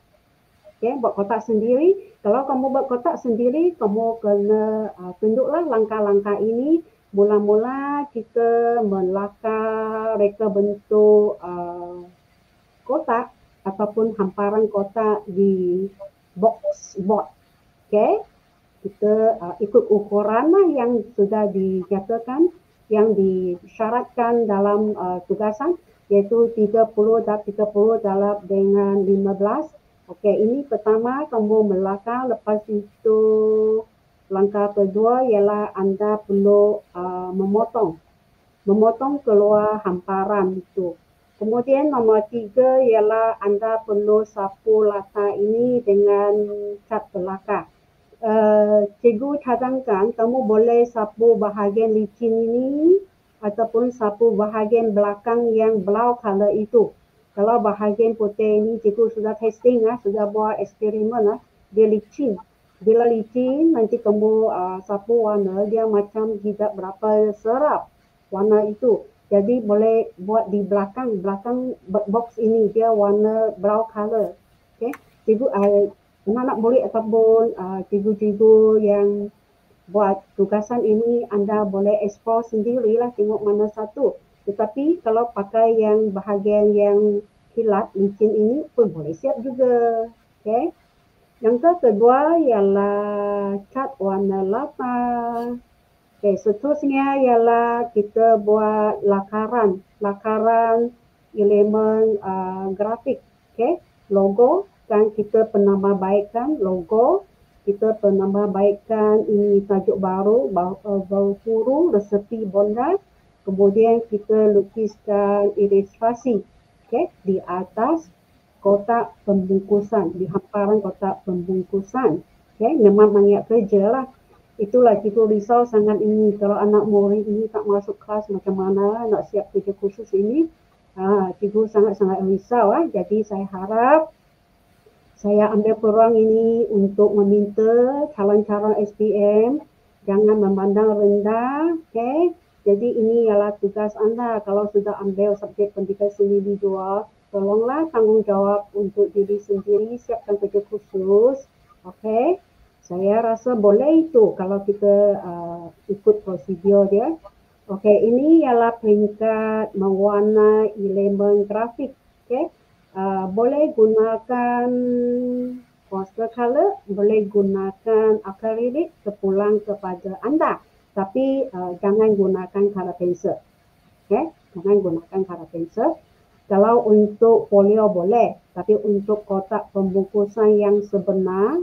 Okay, buat kotak sendiri. Kalau kamu buat kotak sendiri, kamu kena uh, tunduklah langkah-langkah ini. Mula-mula kita melakar reka bentuk uh, kotak ataupun hamparan kotak di box board. Okay. Kita uh, ikut ukuran lah yang sudah dinyatakan, yang disyaratkan dalam uh, tugasan iaitu 30 dan 30 dalam dengan 15. Okey, ini pertama kamu melakar, lepas itu langkah kedua ialah anda perlu uh, memotong. Memotong keluar hamparan itu. Kemudian nombor tiga ialah anda perlu sapu latar ini dengan cat belakang. Uh, cikgu cadangkan kamu boleh sapu bahagian licin ini ataupun sapu bahagian belakang yang blau color itu. Kalau bahagian putih ini cikgu sudah testing lah, sudah buat eksperimen lah, dia licin. Bila licin nanti kamu uh, sapu warna dia macam tidak berapa serap warna itu. Jadi boleh buat di belakang, belakang box ini dia warna brown color. Okay. Cikgu, uh, anak-anak boleh ataupun uh, cikgu-cikgu yang buat tugasan ini anda boleh explore sendirilah tengok mana satu. Tetapi kalau pakai yang bahagian yang kilat, licin ini pun boleh siap juga. Okay. Yang kedua ialah cat warna latar. Okay, seterusnya ialah kita buat lakaran, lakaran elemen uh, grafik, okay, logo dan kita penambahbaikan logo, kita penambahbaikan ini tajuk baru, bau uh, huru, resepi bonda, kemudian kita lukiskan ilustrasi, okay, di atas kotak pembungkusan, di hamparan kotak pembungkusan, okay, memang banyak kerja lah itulah cikgu risau sangat ini kalau anak murid ini tak masuk kelas macam mana nak siap kerja khusus ini ha, cikgu sangat-sangat risau ah. jadi saya harap saya ambil peluang ini untuk meminta calon-calon SPM jangan memandang rendah okay? Jadi ini ialah tugas anda kalau sudah ambil subjek pendidikan seni visual tolonglah tanggungjawab untuk diri sendiri siapkan kerja khusus okay? saya rasa boleh itu kalau kita uh, ikut prosedur dia. Okey, ini ialah peringkat mewarnai elemen grafik. Okey, uh, boleh gunakan poster color boleh gunakan akrilik terpulang kepada anda tapi uh, jangan gunakan color pencil. Okay? Jangan gunakan color pencil. Kalau untuk folio boleh tapi untuk kotak pembungkusan yang sebenar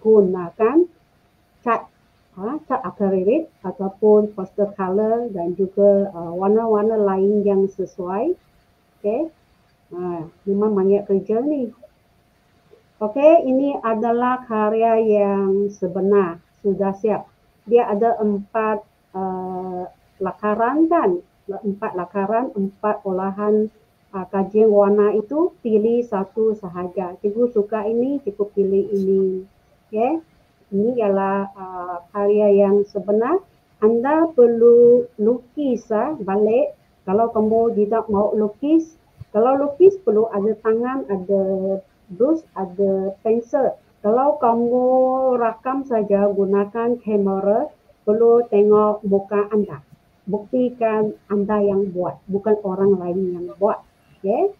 gunakan cat ha, cat akrilik ataupun poster color dan juga uh, warna-warna lain yang sesuai. Okay? Ha, memang banyak kerja ni. Okey, ini adalah karya yang sebenar, sudah siap. Dia ada empat uh, lakaran kan? Empat lakaran, empat olahan uh, kajian warna itu pilih satu sahaja. Cikgu suka ini, cikgu pilih ini. Okey, ini ialah uh, karya yang sebenar. Anda perlu lukis uh, balik. Kalau kamu tidak mau lukis, kalau lukis perlu ada tangan, ada brush, ada pensel. Kalau kamu rakam saja gunakan kamera, perlu tengok muka anda. Buktikan anda yang buat, bukan orang lain yang buat. Okay?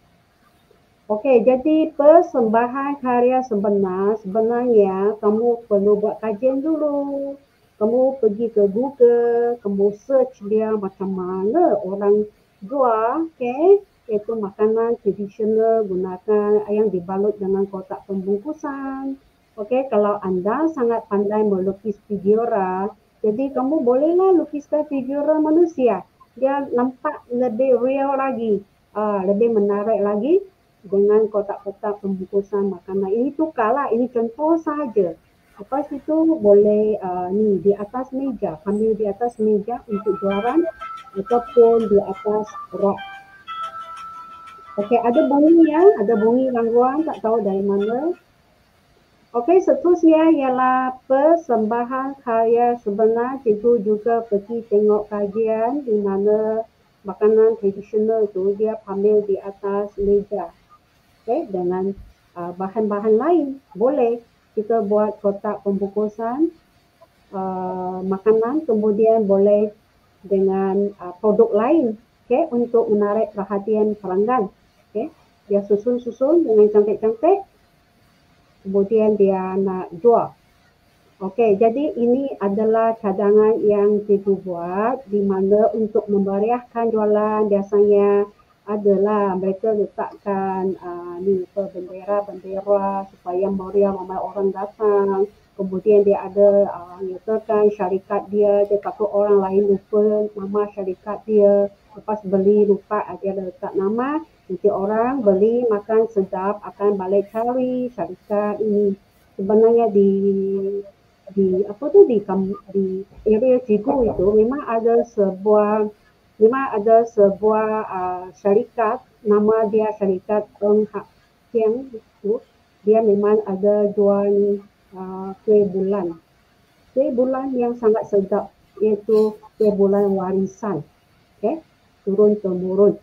Okey, jadi persembahan karya sebenar, sebenarnya kamu perlu buat kajian dulu. Kamu pergi ke Google, kamu search dia macam mana orang jual, okay? iaitu makanan tradisional gunakan yang dibalut dengan kotak pembungkusan. Okey, kalau anda sangat pandai melukis figura, jadi kamu bolehlah lukiskan figura manusia. Dia nampak lebih real lagi, uh, lebih menarik lagi dengan kotak-kotak pembungkusan makanan. Ini tukarlah, ini contoh saja. Lepas itu boleh uh, ni di atas meja, ambil di atas meja untuk jualan ataupun di atas rak Okey, ada bunyi ya, ada bunyi gangguan, tak tahu dari mana. Okey, seterusnya ialah persembahan karya sebenar. Cikgu juga pergi tengok kajian di mana makanan tradisional itu dia ambil di atas meja. Okey, dengan uh, bahan-bahan lain. Boleh kita buat kotak pembungkusan uh, makanan, kemudian boleh dengan uh, produk lain okay, untuk menarik perhatian pelanggan. Okay. Dia susun-susun dengan cantik-cantik. Kemudian dia nak jual. Okey, jadi ini adalah cadangan yang cikgu buat di mana untuk memberiahkan jualan biasanya adalah mereka letakkan uh, ni apa bendera-bendera supaya meriah ramai orang datang. Kemudian dia ada uh, nyatakan syarikat dia, dia takut orang lain lupa nama syarikat dia. Lepas beli lupa dia letak nama. Nanti orang beli makan sedap akan balik cari syarikat ini. Sebenarnya di di apa tu di di area Cigu itu memang ada sebuah memang ada sebuah uh, syarikat nama dia syarikat Eng Hak Kiang itu dia memang ada jual kuih bulan kuih bulan yang sangat sedap iaitu kuih bulan warisan okay? turun temurun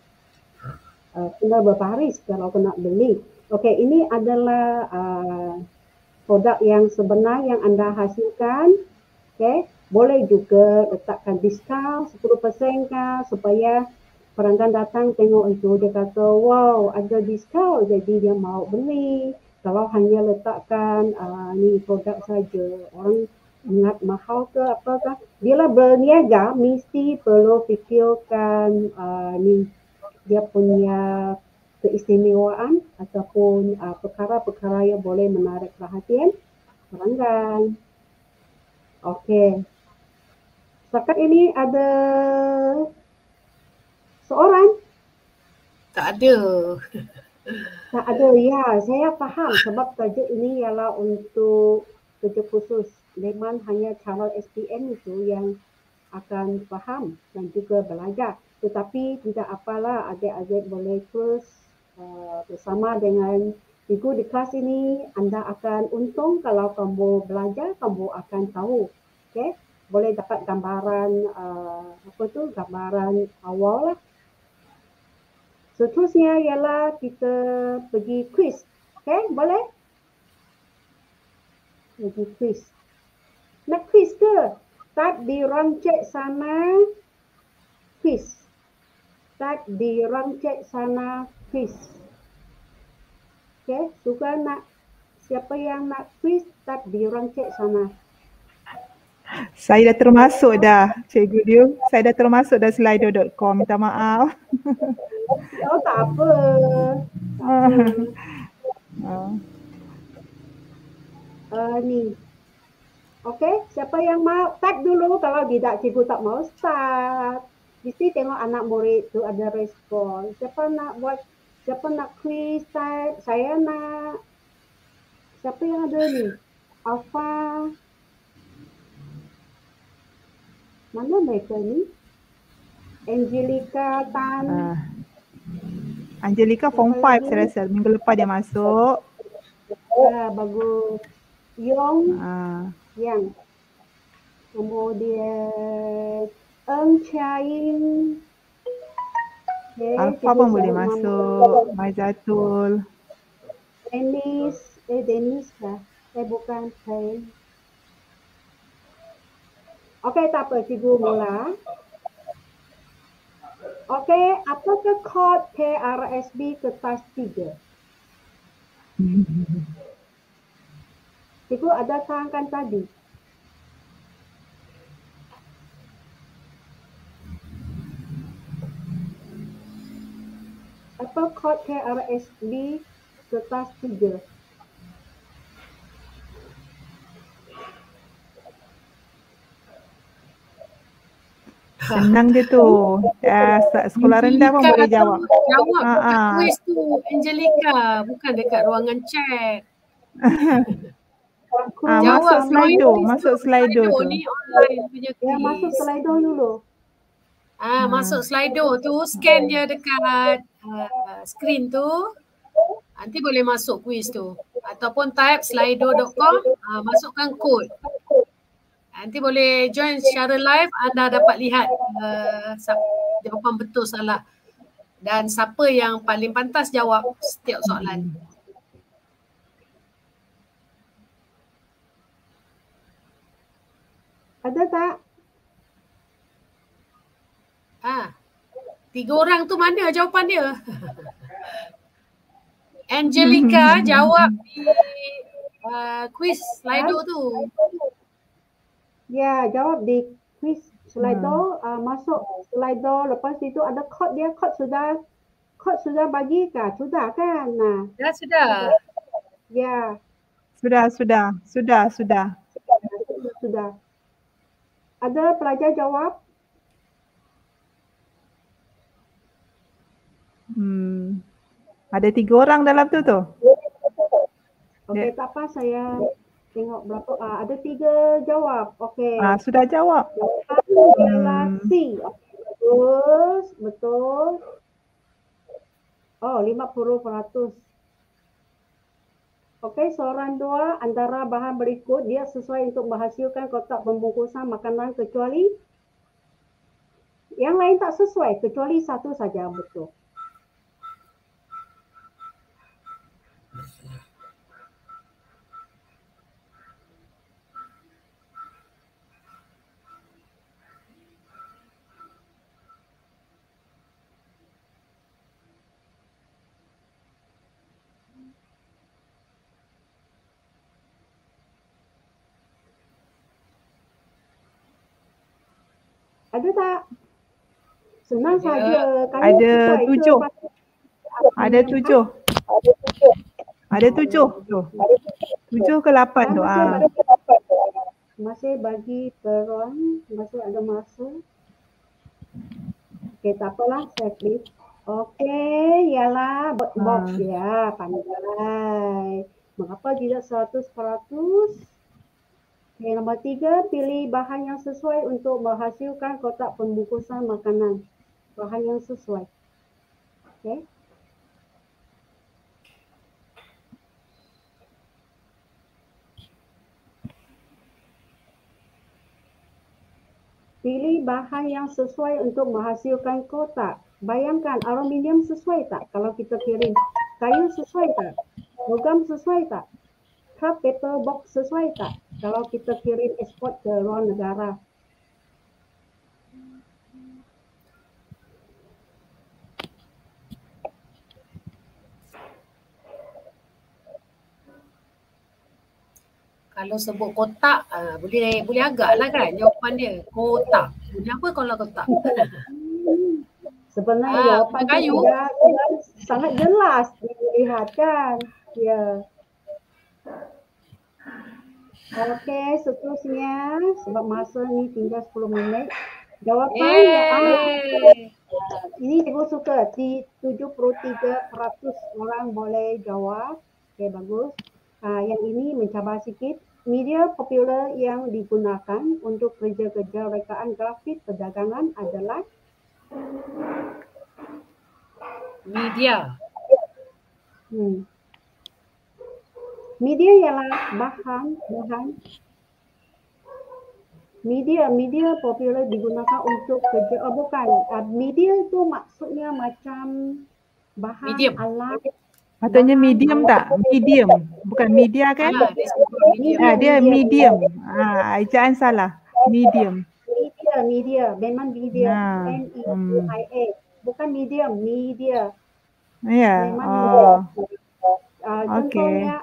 uh, kena berbaris kalau kena beli. Okey, ini adalah uh, produk yang sebenar yang anda hasilkan. Okey, boleh juga letakkan diskaun 10% kah supaya pelanggan datang tengok itu dia kata wow ada diskaun jadi dia mau beli. Kalau hanya letakkan uh, ni produk saja orang ingat mahal ke apakah bila berniaga mesti perlu fikirkan uh, ni dia punya keistimewaan ataupun uh, perkara-perkara yang boleh menarik perhatian pelanggan. Okey. Setakat ini ada seorang? Tak ada. Tak ada, ya. Saya faham sebab tajuk ini ialah untuk kerja khusus. Memang hanya calon SPM itu yang akan faham dan juga belajar. Tetapi tidak apalah adik-adik boleh terus uh, bersama dengan cikgu di kelas ini. Anda akan untung kalau kamu belajar kamu akan tahu. Okey? Boleh dapat gambaran uh, apa tu? Gambaran awal lah seterusnya ialah kita pergi quiz okey boleh pergi quiz nak quiz ke tak di rancet sana quiz start di Rangcek sana quiz. Okay, suka nak Siapa yang nak quiz, tap di ruang chat sana. Saya dah termasuk dah, Cikgu Liu. Saya dah termasuk dah slido.com. Minta maaf. Oh tak apa. Ah. Uh, ni. Okey, siapa yang mau tap dulu kalau tidak cikgu tak mau start. Mesti tengok anak murid tu ada respon. Siapa nak buat, siapa nak quiz saya nak. Siapa yang ada ni? Alfa. Mana mereka ni? Angelica Tan. Ah. Angelica form 5 saya rasa. Minggu lepas dia masuk. Ah, bagus. Yong Ah. Yang. Kemudian Eng Chain. Okay, Alfa pun boleh masuk. Maizatul. Dennis. Eh, Dennis kah? Eh, bukan. Hey. Okey, tak apa. Cikgu mula. Okey, apakah kod KRSB kertas tiga? Cikgu ada terangkan tadi. Apa kod KRSB kertas tiga? Senang dia tu. Uh, sekolah rendah pun boleh jawab. Jawab Ah, dekat ah. quiz tu Angelica, bukan dekat ruangan chat. Ah, Jawab masuk Slido. Masuk Slido tu. Ni online punya quiz. Ya, masuk Slido dulu. Ah, masuk Slido tu, scan dia dekat uh, screen tu. Nanti boleh masuk quiz tu. Ataupun type slido.com, uh, masukkan kod. Nanti boleh join secara live, anda dapat lihat uh, jawapan betul salah. Dan siapa yang paling pantas jawab setiap soalan. Ada tak? Ah, tiga orang tu mana jawapan dia? Angelica jawab di uh, quiz Slido tu. Ya, jawab di quiz Slido, uh, masuk Slido, lepas itu ada kod dia, kod sudah kod sudah bagi kah? Sudah kan? Nah, Dah sudah. ya, Sudah, sudah. Sudah, sudah. sudah. Ada pelajar jawab? Hmm. Ada tiga orang dalam tu tu. Okey, tak apa saya tengok berapa. Ah, ada tiga jawab. Okey. Ah, sudah jawab. C. Okey, bagus, betul. Oh, 50%. Okey, soalan dua antara bahan berikut dia sesuai untuk menghasilkan kotak pembungkusan makanan kecuali yang lain tak sesuai kecuali satu saja betul. Ada tak? Senang Ada. saja. Ada ke tujuh. Ada tujuh. Ada tujuh tu. Tujuh ke lapan tu. Ah. Masih bagi peron, masih ada masa. Okey, tak apalah, saya klik. Okey, ialah box box ya, pandai. Mengapa tidak 100%? Okey, nombor tiga, pilih bahan yang sesuai untuk menghasilkan kotak pembungkusan makanan. Bahan yang sesuai. Okey. Pilih bahan yang sesuai untuk menghasilkan kotak. Bayangkan aluminium sesuai tak kalau kita kirim? Kayu sesuai tak? Logam sesuai tak? Kraft paper box sesuai tak kalau kita kirim ekspor ke luar negara? Kalau sebut kotak, uh, boleh boleh agak lah kan jawapan dia. Kotak. Bunyi apa kalau kotak? Sebenarnya Ah, jawapan kayu. tidak, tidak sangat jelas dilihat kan. Ya. Okey, seterusnya sebab masa ni tinggal 10 minit. Jawapan yang ini cikgu suka. Di 73% orang boleh jawab. Okey, bagus. Uh, yang ini mencabar sikit. Media popular yang digunakan untuk kerja-kerja rekaan grafik perdagangan adalah Media. Hmm. Media ialah bahan bahan media media popular digunakan untuk kerja oh bukan uh, media itu maksudnya macam bahan Medium. alat Patutnya medium tak? Medium. Bukan media kan? Ah, dia media. Ah, dia medium. Ah, ejaan salah. Medium. media media memang media Nah, M E D I A bukan medium media Ya. memang Oh. media uh, Okey. contohnya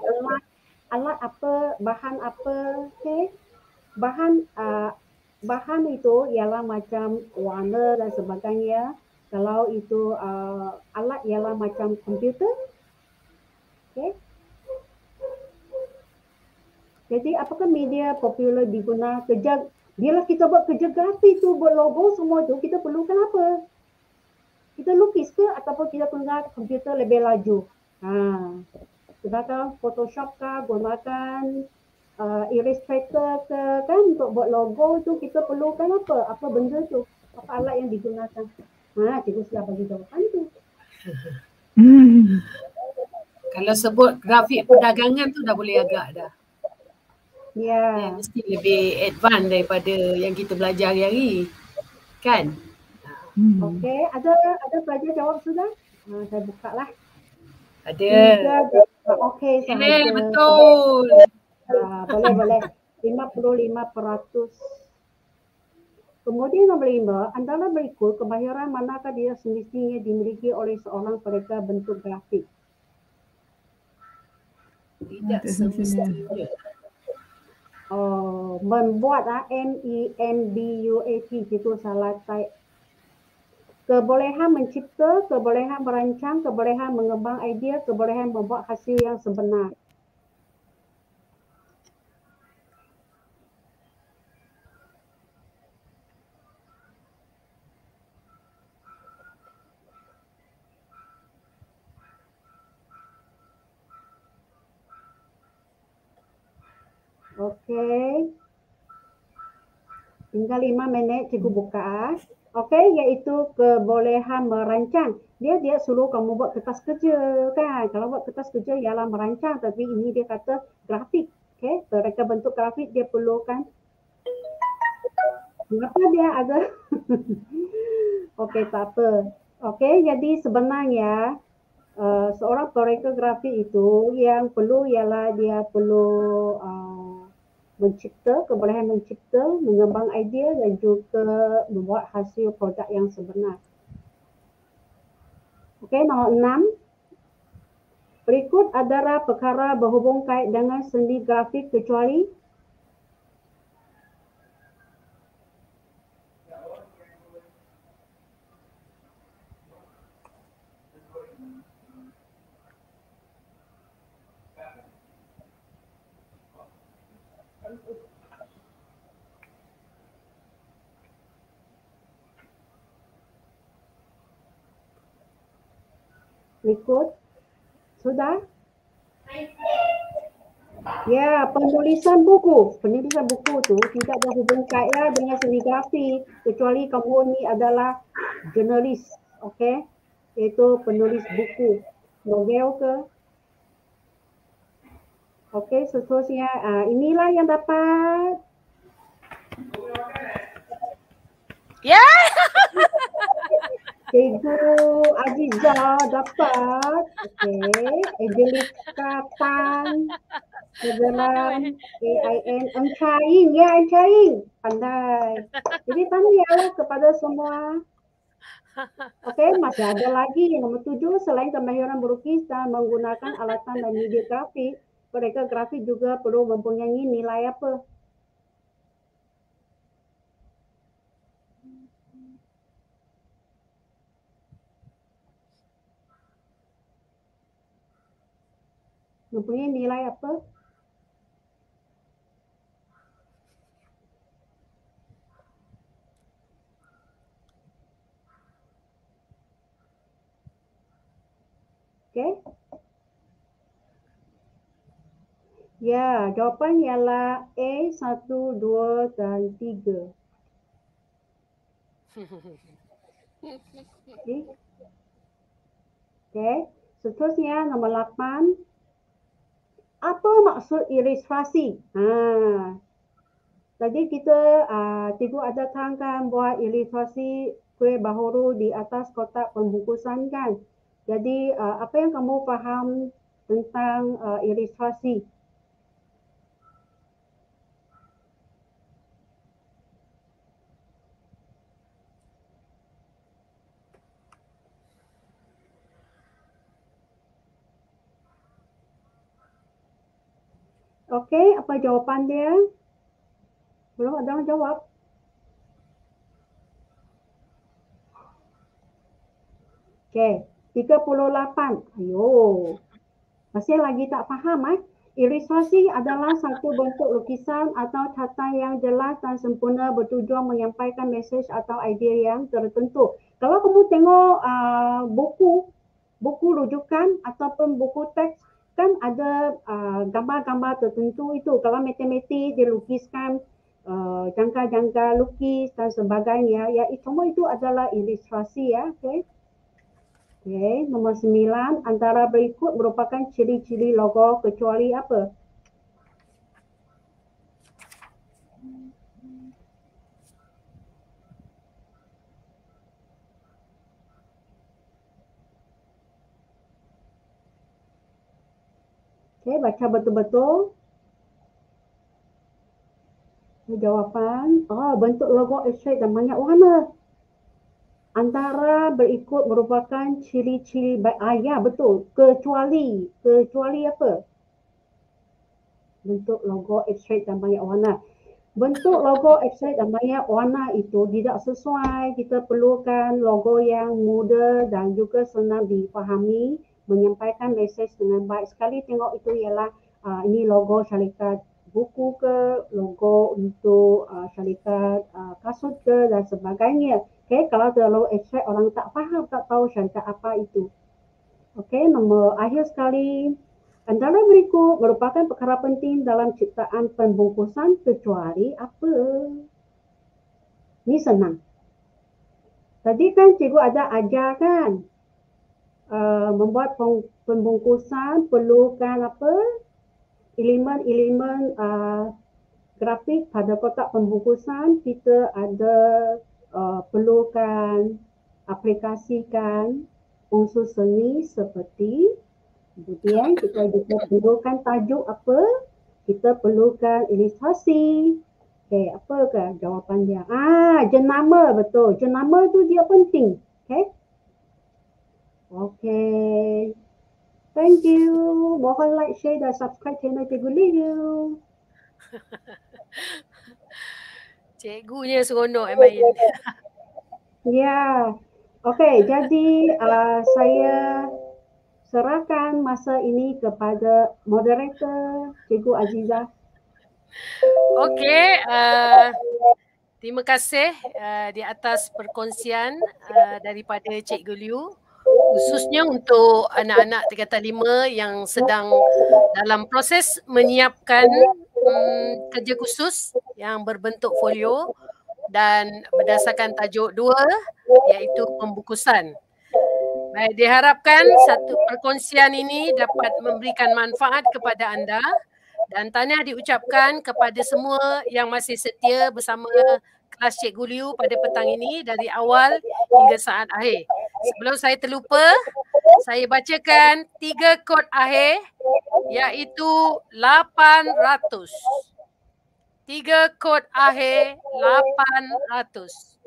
alat apa bahan apa okey bahan uh, bahan itu ialah macam warna dan sebagainya. Kalau itu uh, alat ialah macam komputer. Okey. Jadi apakah media popular diguna kerja? Bila kita buat kerja grafik tu buat logo semua tu kita perlukan apa? Kita lukis ke ataupun kita guna komputer lebih laju? Ha gunakan Photoshop ke gunakan uh, Illustrator ke kan untuk buat logo tu kita perlukan apa apa benda tu apa alat yang digunakan ha cikgu sudah bagi jawapan tu Hmm. Kalau sebut grafik perdagangan tu dah boleh agak dah. ya Dia mesti lebih advance daripada yang kita belajar hari-hari. Kan? Hmm. okey ada ada pelajar jawab sudah ha, saya buka lah Ada. okey Eh, sahaja betul. Ah, boleh boleh. 55 peratus. Kemudian nombor lima, antara berikut kemahiran manakah dia semestinya dimiliki oleh seorang peleka bentuk grafik? Tidak semestinya. Oh, membuat ah, M E M B U A T itu salah type. Kebolehan mencipta, kebolehan merancang, kebolehan mengembang idea, kebolehan membuat hasil yang sebenar. Okey. Tinggal lima minit cikgu buka. Okey, iaitu kebolehan merancang. Dia dia suruh kamu buat kertas kerja kan. Kalau buat kertas kerja ialah merancang tapi ini dia kata grafik. Okey, mereka bentuk grafik dia perlukan Kenapa dia ada Okey, tak apa. Okey, jadi sebenarnya uh, seorang pereka grafik itu yang perlu ialah dia perlu uh, mencipta, kebolehan mencipta, mengembang idea dan juga membuat hasil produk yang sebenar. Okey, nombor enam. Berikut adalah perkara berhubung kait dengan sendi grafik kecuali berikut. Sudah? Ya, penulisan buku. Penulisan buku tu tidak berhubung kaitlah dengan seni grafik kecuali kamu ni adalah jurnalis, okey? Iaitu penulis buku, novel ke? Okey, seterusnya uh, inilah yang dapat Ya. Cikgu Aziza dapat. Okey. Angelica Tan. Kebenaran AIN Encaing. Ya, Encaing. Pandai. Jadi tahniah kepada semua. Okey, masih ada lagi. Nombor tujuh, selain kemahiran berlukis dan menggunakan alatan dan media grafik, mereka grafik juga perlu mempunyai nilai apa? Mempunyai nilai apa? Okay. Ya, jawapan ialah A, 1, 2 dan 3. Okay. okay. Seterusnya nombor 8. Apa maksud ilustrasi? Ha. Tadi kita uh, cikgu ada terangkan buat ilustrasi kuih bahuru di atas kotak pembungkusan kan. Jadi uh, apa yang kamu faham tentang uh, ilustrasi? Okey, apa jawapan dia? Belum ada yang jawab. Okey, 38. Ayo. Masih lagi tak faham eh? Ilustrasi adalah satu bentuk lukisan atau tata yang jelas dan sempurna bertujuan menyampaikan mesej atau idea yang tertentu. Kalau kamu tengok uh, buku, buku rujukan ataupun buku teks, kan ada uh, gambar-gambar tertentu itu. Kalau matematik dilukiskan uh, jangka-jangka lukis dan sebagainya, ya semua itu adalah ilustrasi ya. Okay. Okey, nombor sembilan antara berikut merupakan ciri-ciri logo kecuali apa? Okey, baca betul-betul. Jawapan, oh bentuk logo abstrak dan banyak warna antara berikut merupakan ciri-ciri baik ah, ya betul. Kecuali kecuali apa? Bentuk logo abstrak dan banyak warna bentuk logo abstrak dan banyak warna itu tidak sesuai. Kita perlukan logo yang mudah dan juga senang difahami menyampaikan mesej dengan baik sekali tengok itu ialah uh, ini logo syarikat buku ke logo untuk uh, syarikat uh, kasut ke dan sebagainya Okay, kalau terlalu abstrak orang tak faham, tak tahu syarikat apa itu. Okay, nombor akhir sekali. Antara berikut merupakan perkara penting dalam ciptaan pembungkusan kecuali apa? Ini senang. Tadi kan cikgu ada ajar kan? Uh, membuat pembungkusan perlukan apa? Elemen-elemen uh, grafik pada kotak pembungkusan. Kita ada uh, perlukan aplikasikan unsur seni seperti kemudian kita juga perlukan tajuk apa? Kita perlukan ilustrasi. Okey apa ke jawapan dia? Ah jenama betul. Jenama tu dia penting okey okey thank you mohon like share dan subscribe channel Cikgu Liu Cikgunya seronok yang main. Ya. Okey, jadi uh, saya serahkan masa ini kepada moderator Cikgu Aziza. Okey, uh, terima kasih uh, di atas perkongsian uh, daripada Cikgu Liu khususnya untuk anak-anak tingkatan lima yang sedang dalam proses menyiapkan um, kerja khusus yang berbentuk folio dan berdasarkan tajuk dua iaitu pembukusan. Baik, diharapkan satu perkongsian ini dapat memberikan manfaat kepada anda dan tanya diucapkan kepada semua yang masih setia bersama kelas Cikgu Liu pada petang ini dari awal hingga saat akhir. Sebelum saya terlupa, saya bacakan tiga kod akhir iaitu 800. Tiga kod akhir 800.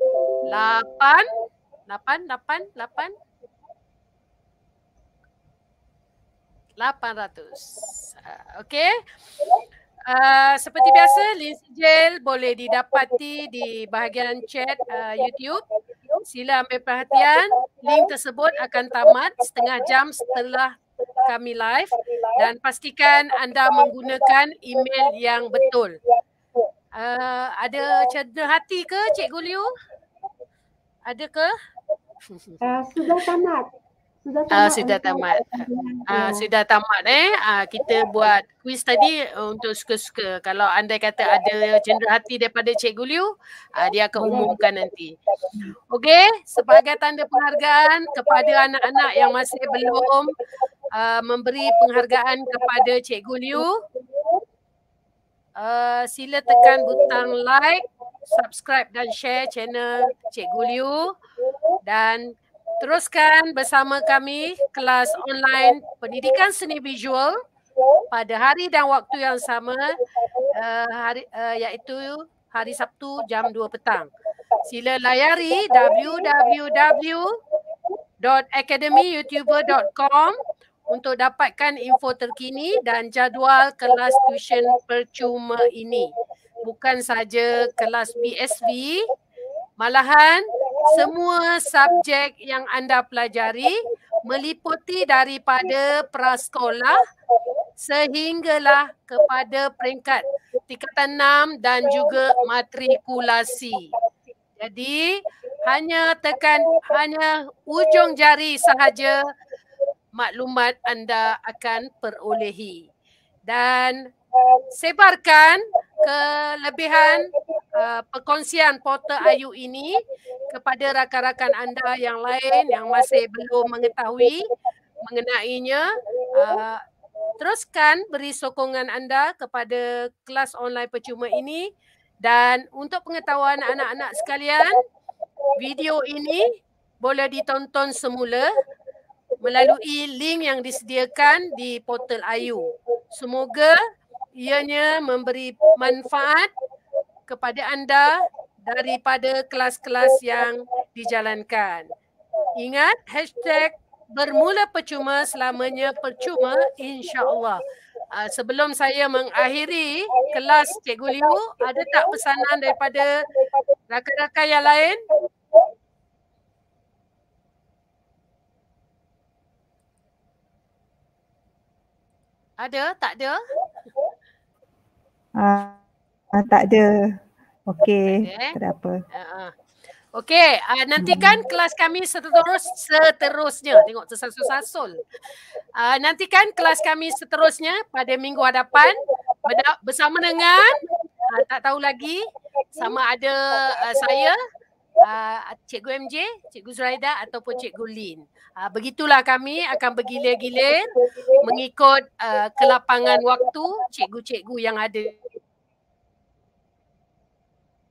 8 8 8 8 Uh, Okey. Uh, seperti biasa, link sijil boleh didapati di bahagian chat uh, YouTube. Sila ambil perhatian. Link tersebut akan tamat setengah jam setelah kami live dan pastikan anda menggunakan email yang betul. Uh, ada cedera hati ke Cikgu Liu? Ada ke? Uh, sudah tamat. Sudah tamat. Uh, sudah tamat. Uh, sudah tamat eh. Uh, kita buat quiz tadi untuk suka-suka. Kalau anda kata ada cendera hati daripada Cikgu Liu, uh, dia akan umumkan nanti. Okey, sebagai tanda penghargaan kepada anak-anak yang masih belum uh, memberi penghargaan kepada Cikgu Liu, uh, sila tekan butang like, subscribe dan share channel Cikgu Liu dan Teruskan bersama kami kelas online pendidikan seni visual pada hari dan waktu yang sama uh, hari, uh, iaitu hari Sabtu jam 2 petang. Sila layari www.academyyoutuber.com untuk dapatkan info terkini dan jadual kelas tuition percuma ini. Bukan saja kelas BSV, malahan semua subjek yang anda pelajari meliputi daripada prasekolah sehinggalah kepada peringkat tingkatan 6 dan juga matrikulasi. Jadi hanya tekan hanya ujung jari sahaja maklumat anda akan perolehi. Dan sebarkan kelebihan uh, perkongsian portal Ayu ini kepada rakan-rakan anda yang lain yang masih belum mengetahui mengenainya uh, teruskan beri sokongan anda kepada kelas online percuma ini dan untuk pengetahuan anak-anak sekalian video ini boleh ditonton semula melalui link yang disediakan di portal Ayu. Semoga ianya memberi manfaat kepada anda daripada kelas-kelas yang dijalankan. Ingat hashtag bermula percuma selamanya percuma insyaAllah. Uh, sebelum saya mengakhiri kelas Cikgu Liu, ada tak pesanan daripada rakan-rakan yang lain? Ada? Tak ada? Uh, tak ada. Okey, tak ada apa. Uh-huh. Okey, uh, nantikan hmm. kelas kami seterus seterusnya. Tengok tersasul-sasul. Uh, nantikan kelas kami seterusnya pada minggu hadapan bersama dengan uh, tak tahu lagi sama ada uh, saya uh, Cikgu MJ, Cikgu Zuraida ataupun Cikgu Lin. Uh, begitulah kami akan bergilir-gilir mengikut uh, kelapangan waktu cikgu-cikgu yang ada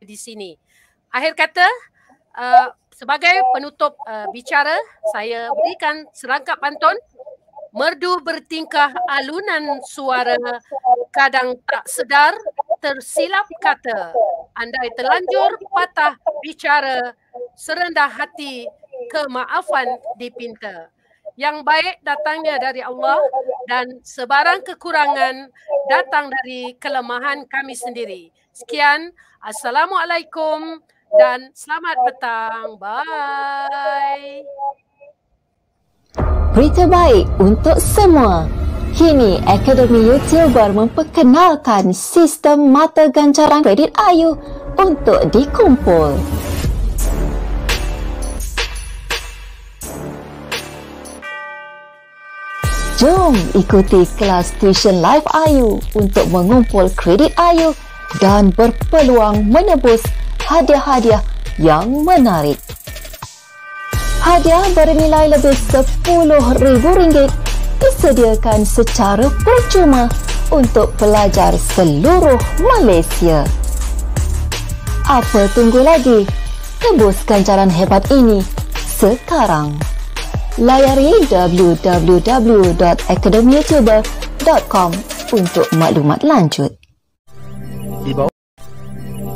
di sini. Akhir kata, uh, sebagai penutup uh, bicara, saya berikan serangkap pantun. Merdu bertingkah alunan suara, kadang tak sedar, tersilap kata. Andai terlanjur patah bicara, serendah hati, kemaafan dipinta. Yang baik datangnya dari Allah dan sebarang kekurangan datang dari kelemahan kami sendiri. Sekian, Assalamualaikum dan selamat petang. Bye. Berita baik untuk semua. Kini Akademi YouTuber memperkenalkan sistem mata gancaran kredit Ayu untuk dikumpul. Jom ikuti kelas tuition live Ayu untuk mengumpul kredit Ayu dan berpeluang menebus hadiah-hadiah yang menarik. Hadiah bernilai lebih RM10,000 disediakan secara percuma untuk pelajar seluruh Malaysia. Apa tunggu lagi? Tebus ganjaran hebat ini sekarang. Layari www.academyyoutuber.com untuk maklumat lanjut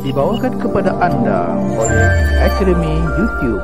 dibawakan kepada anda oleh Akademi YouTube.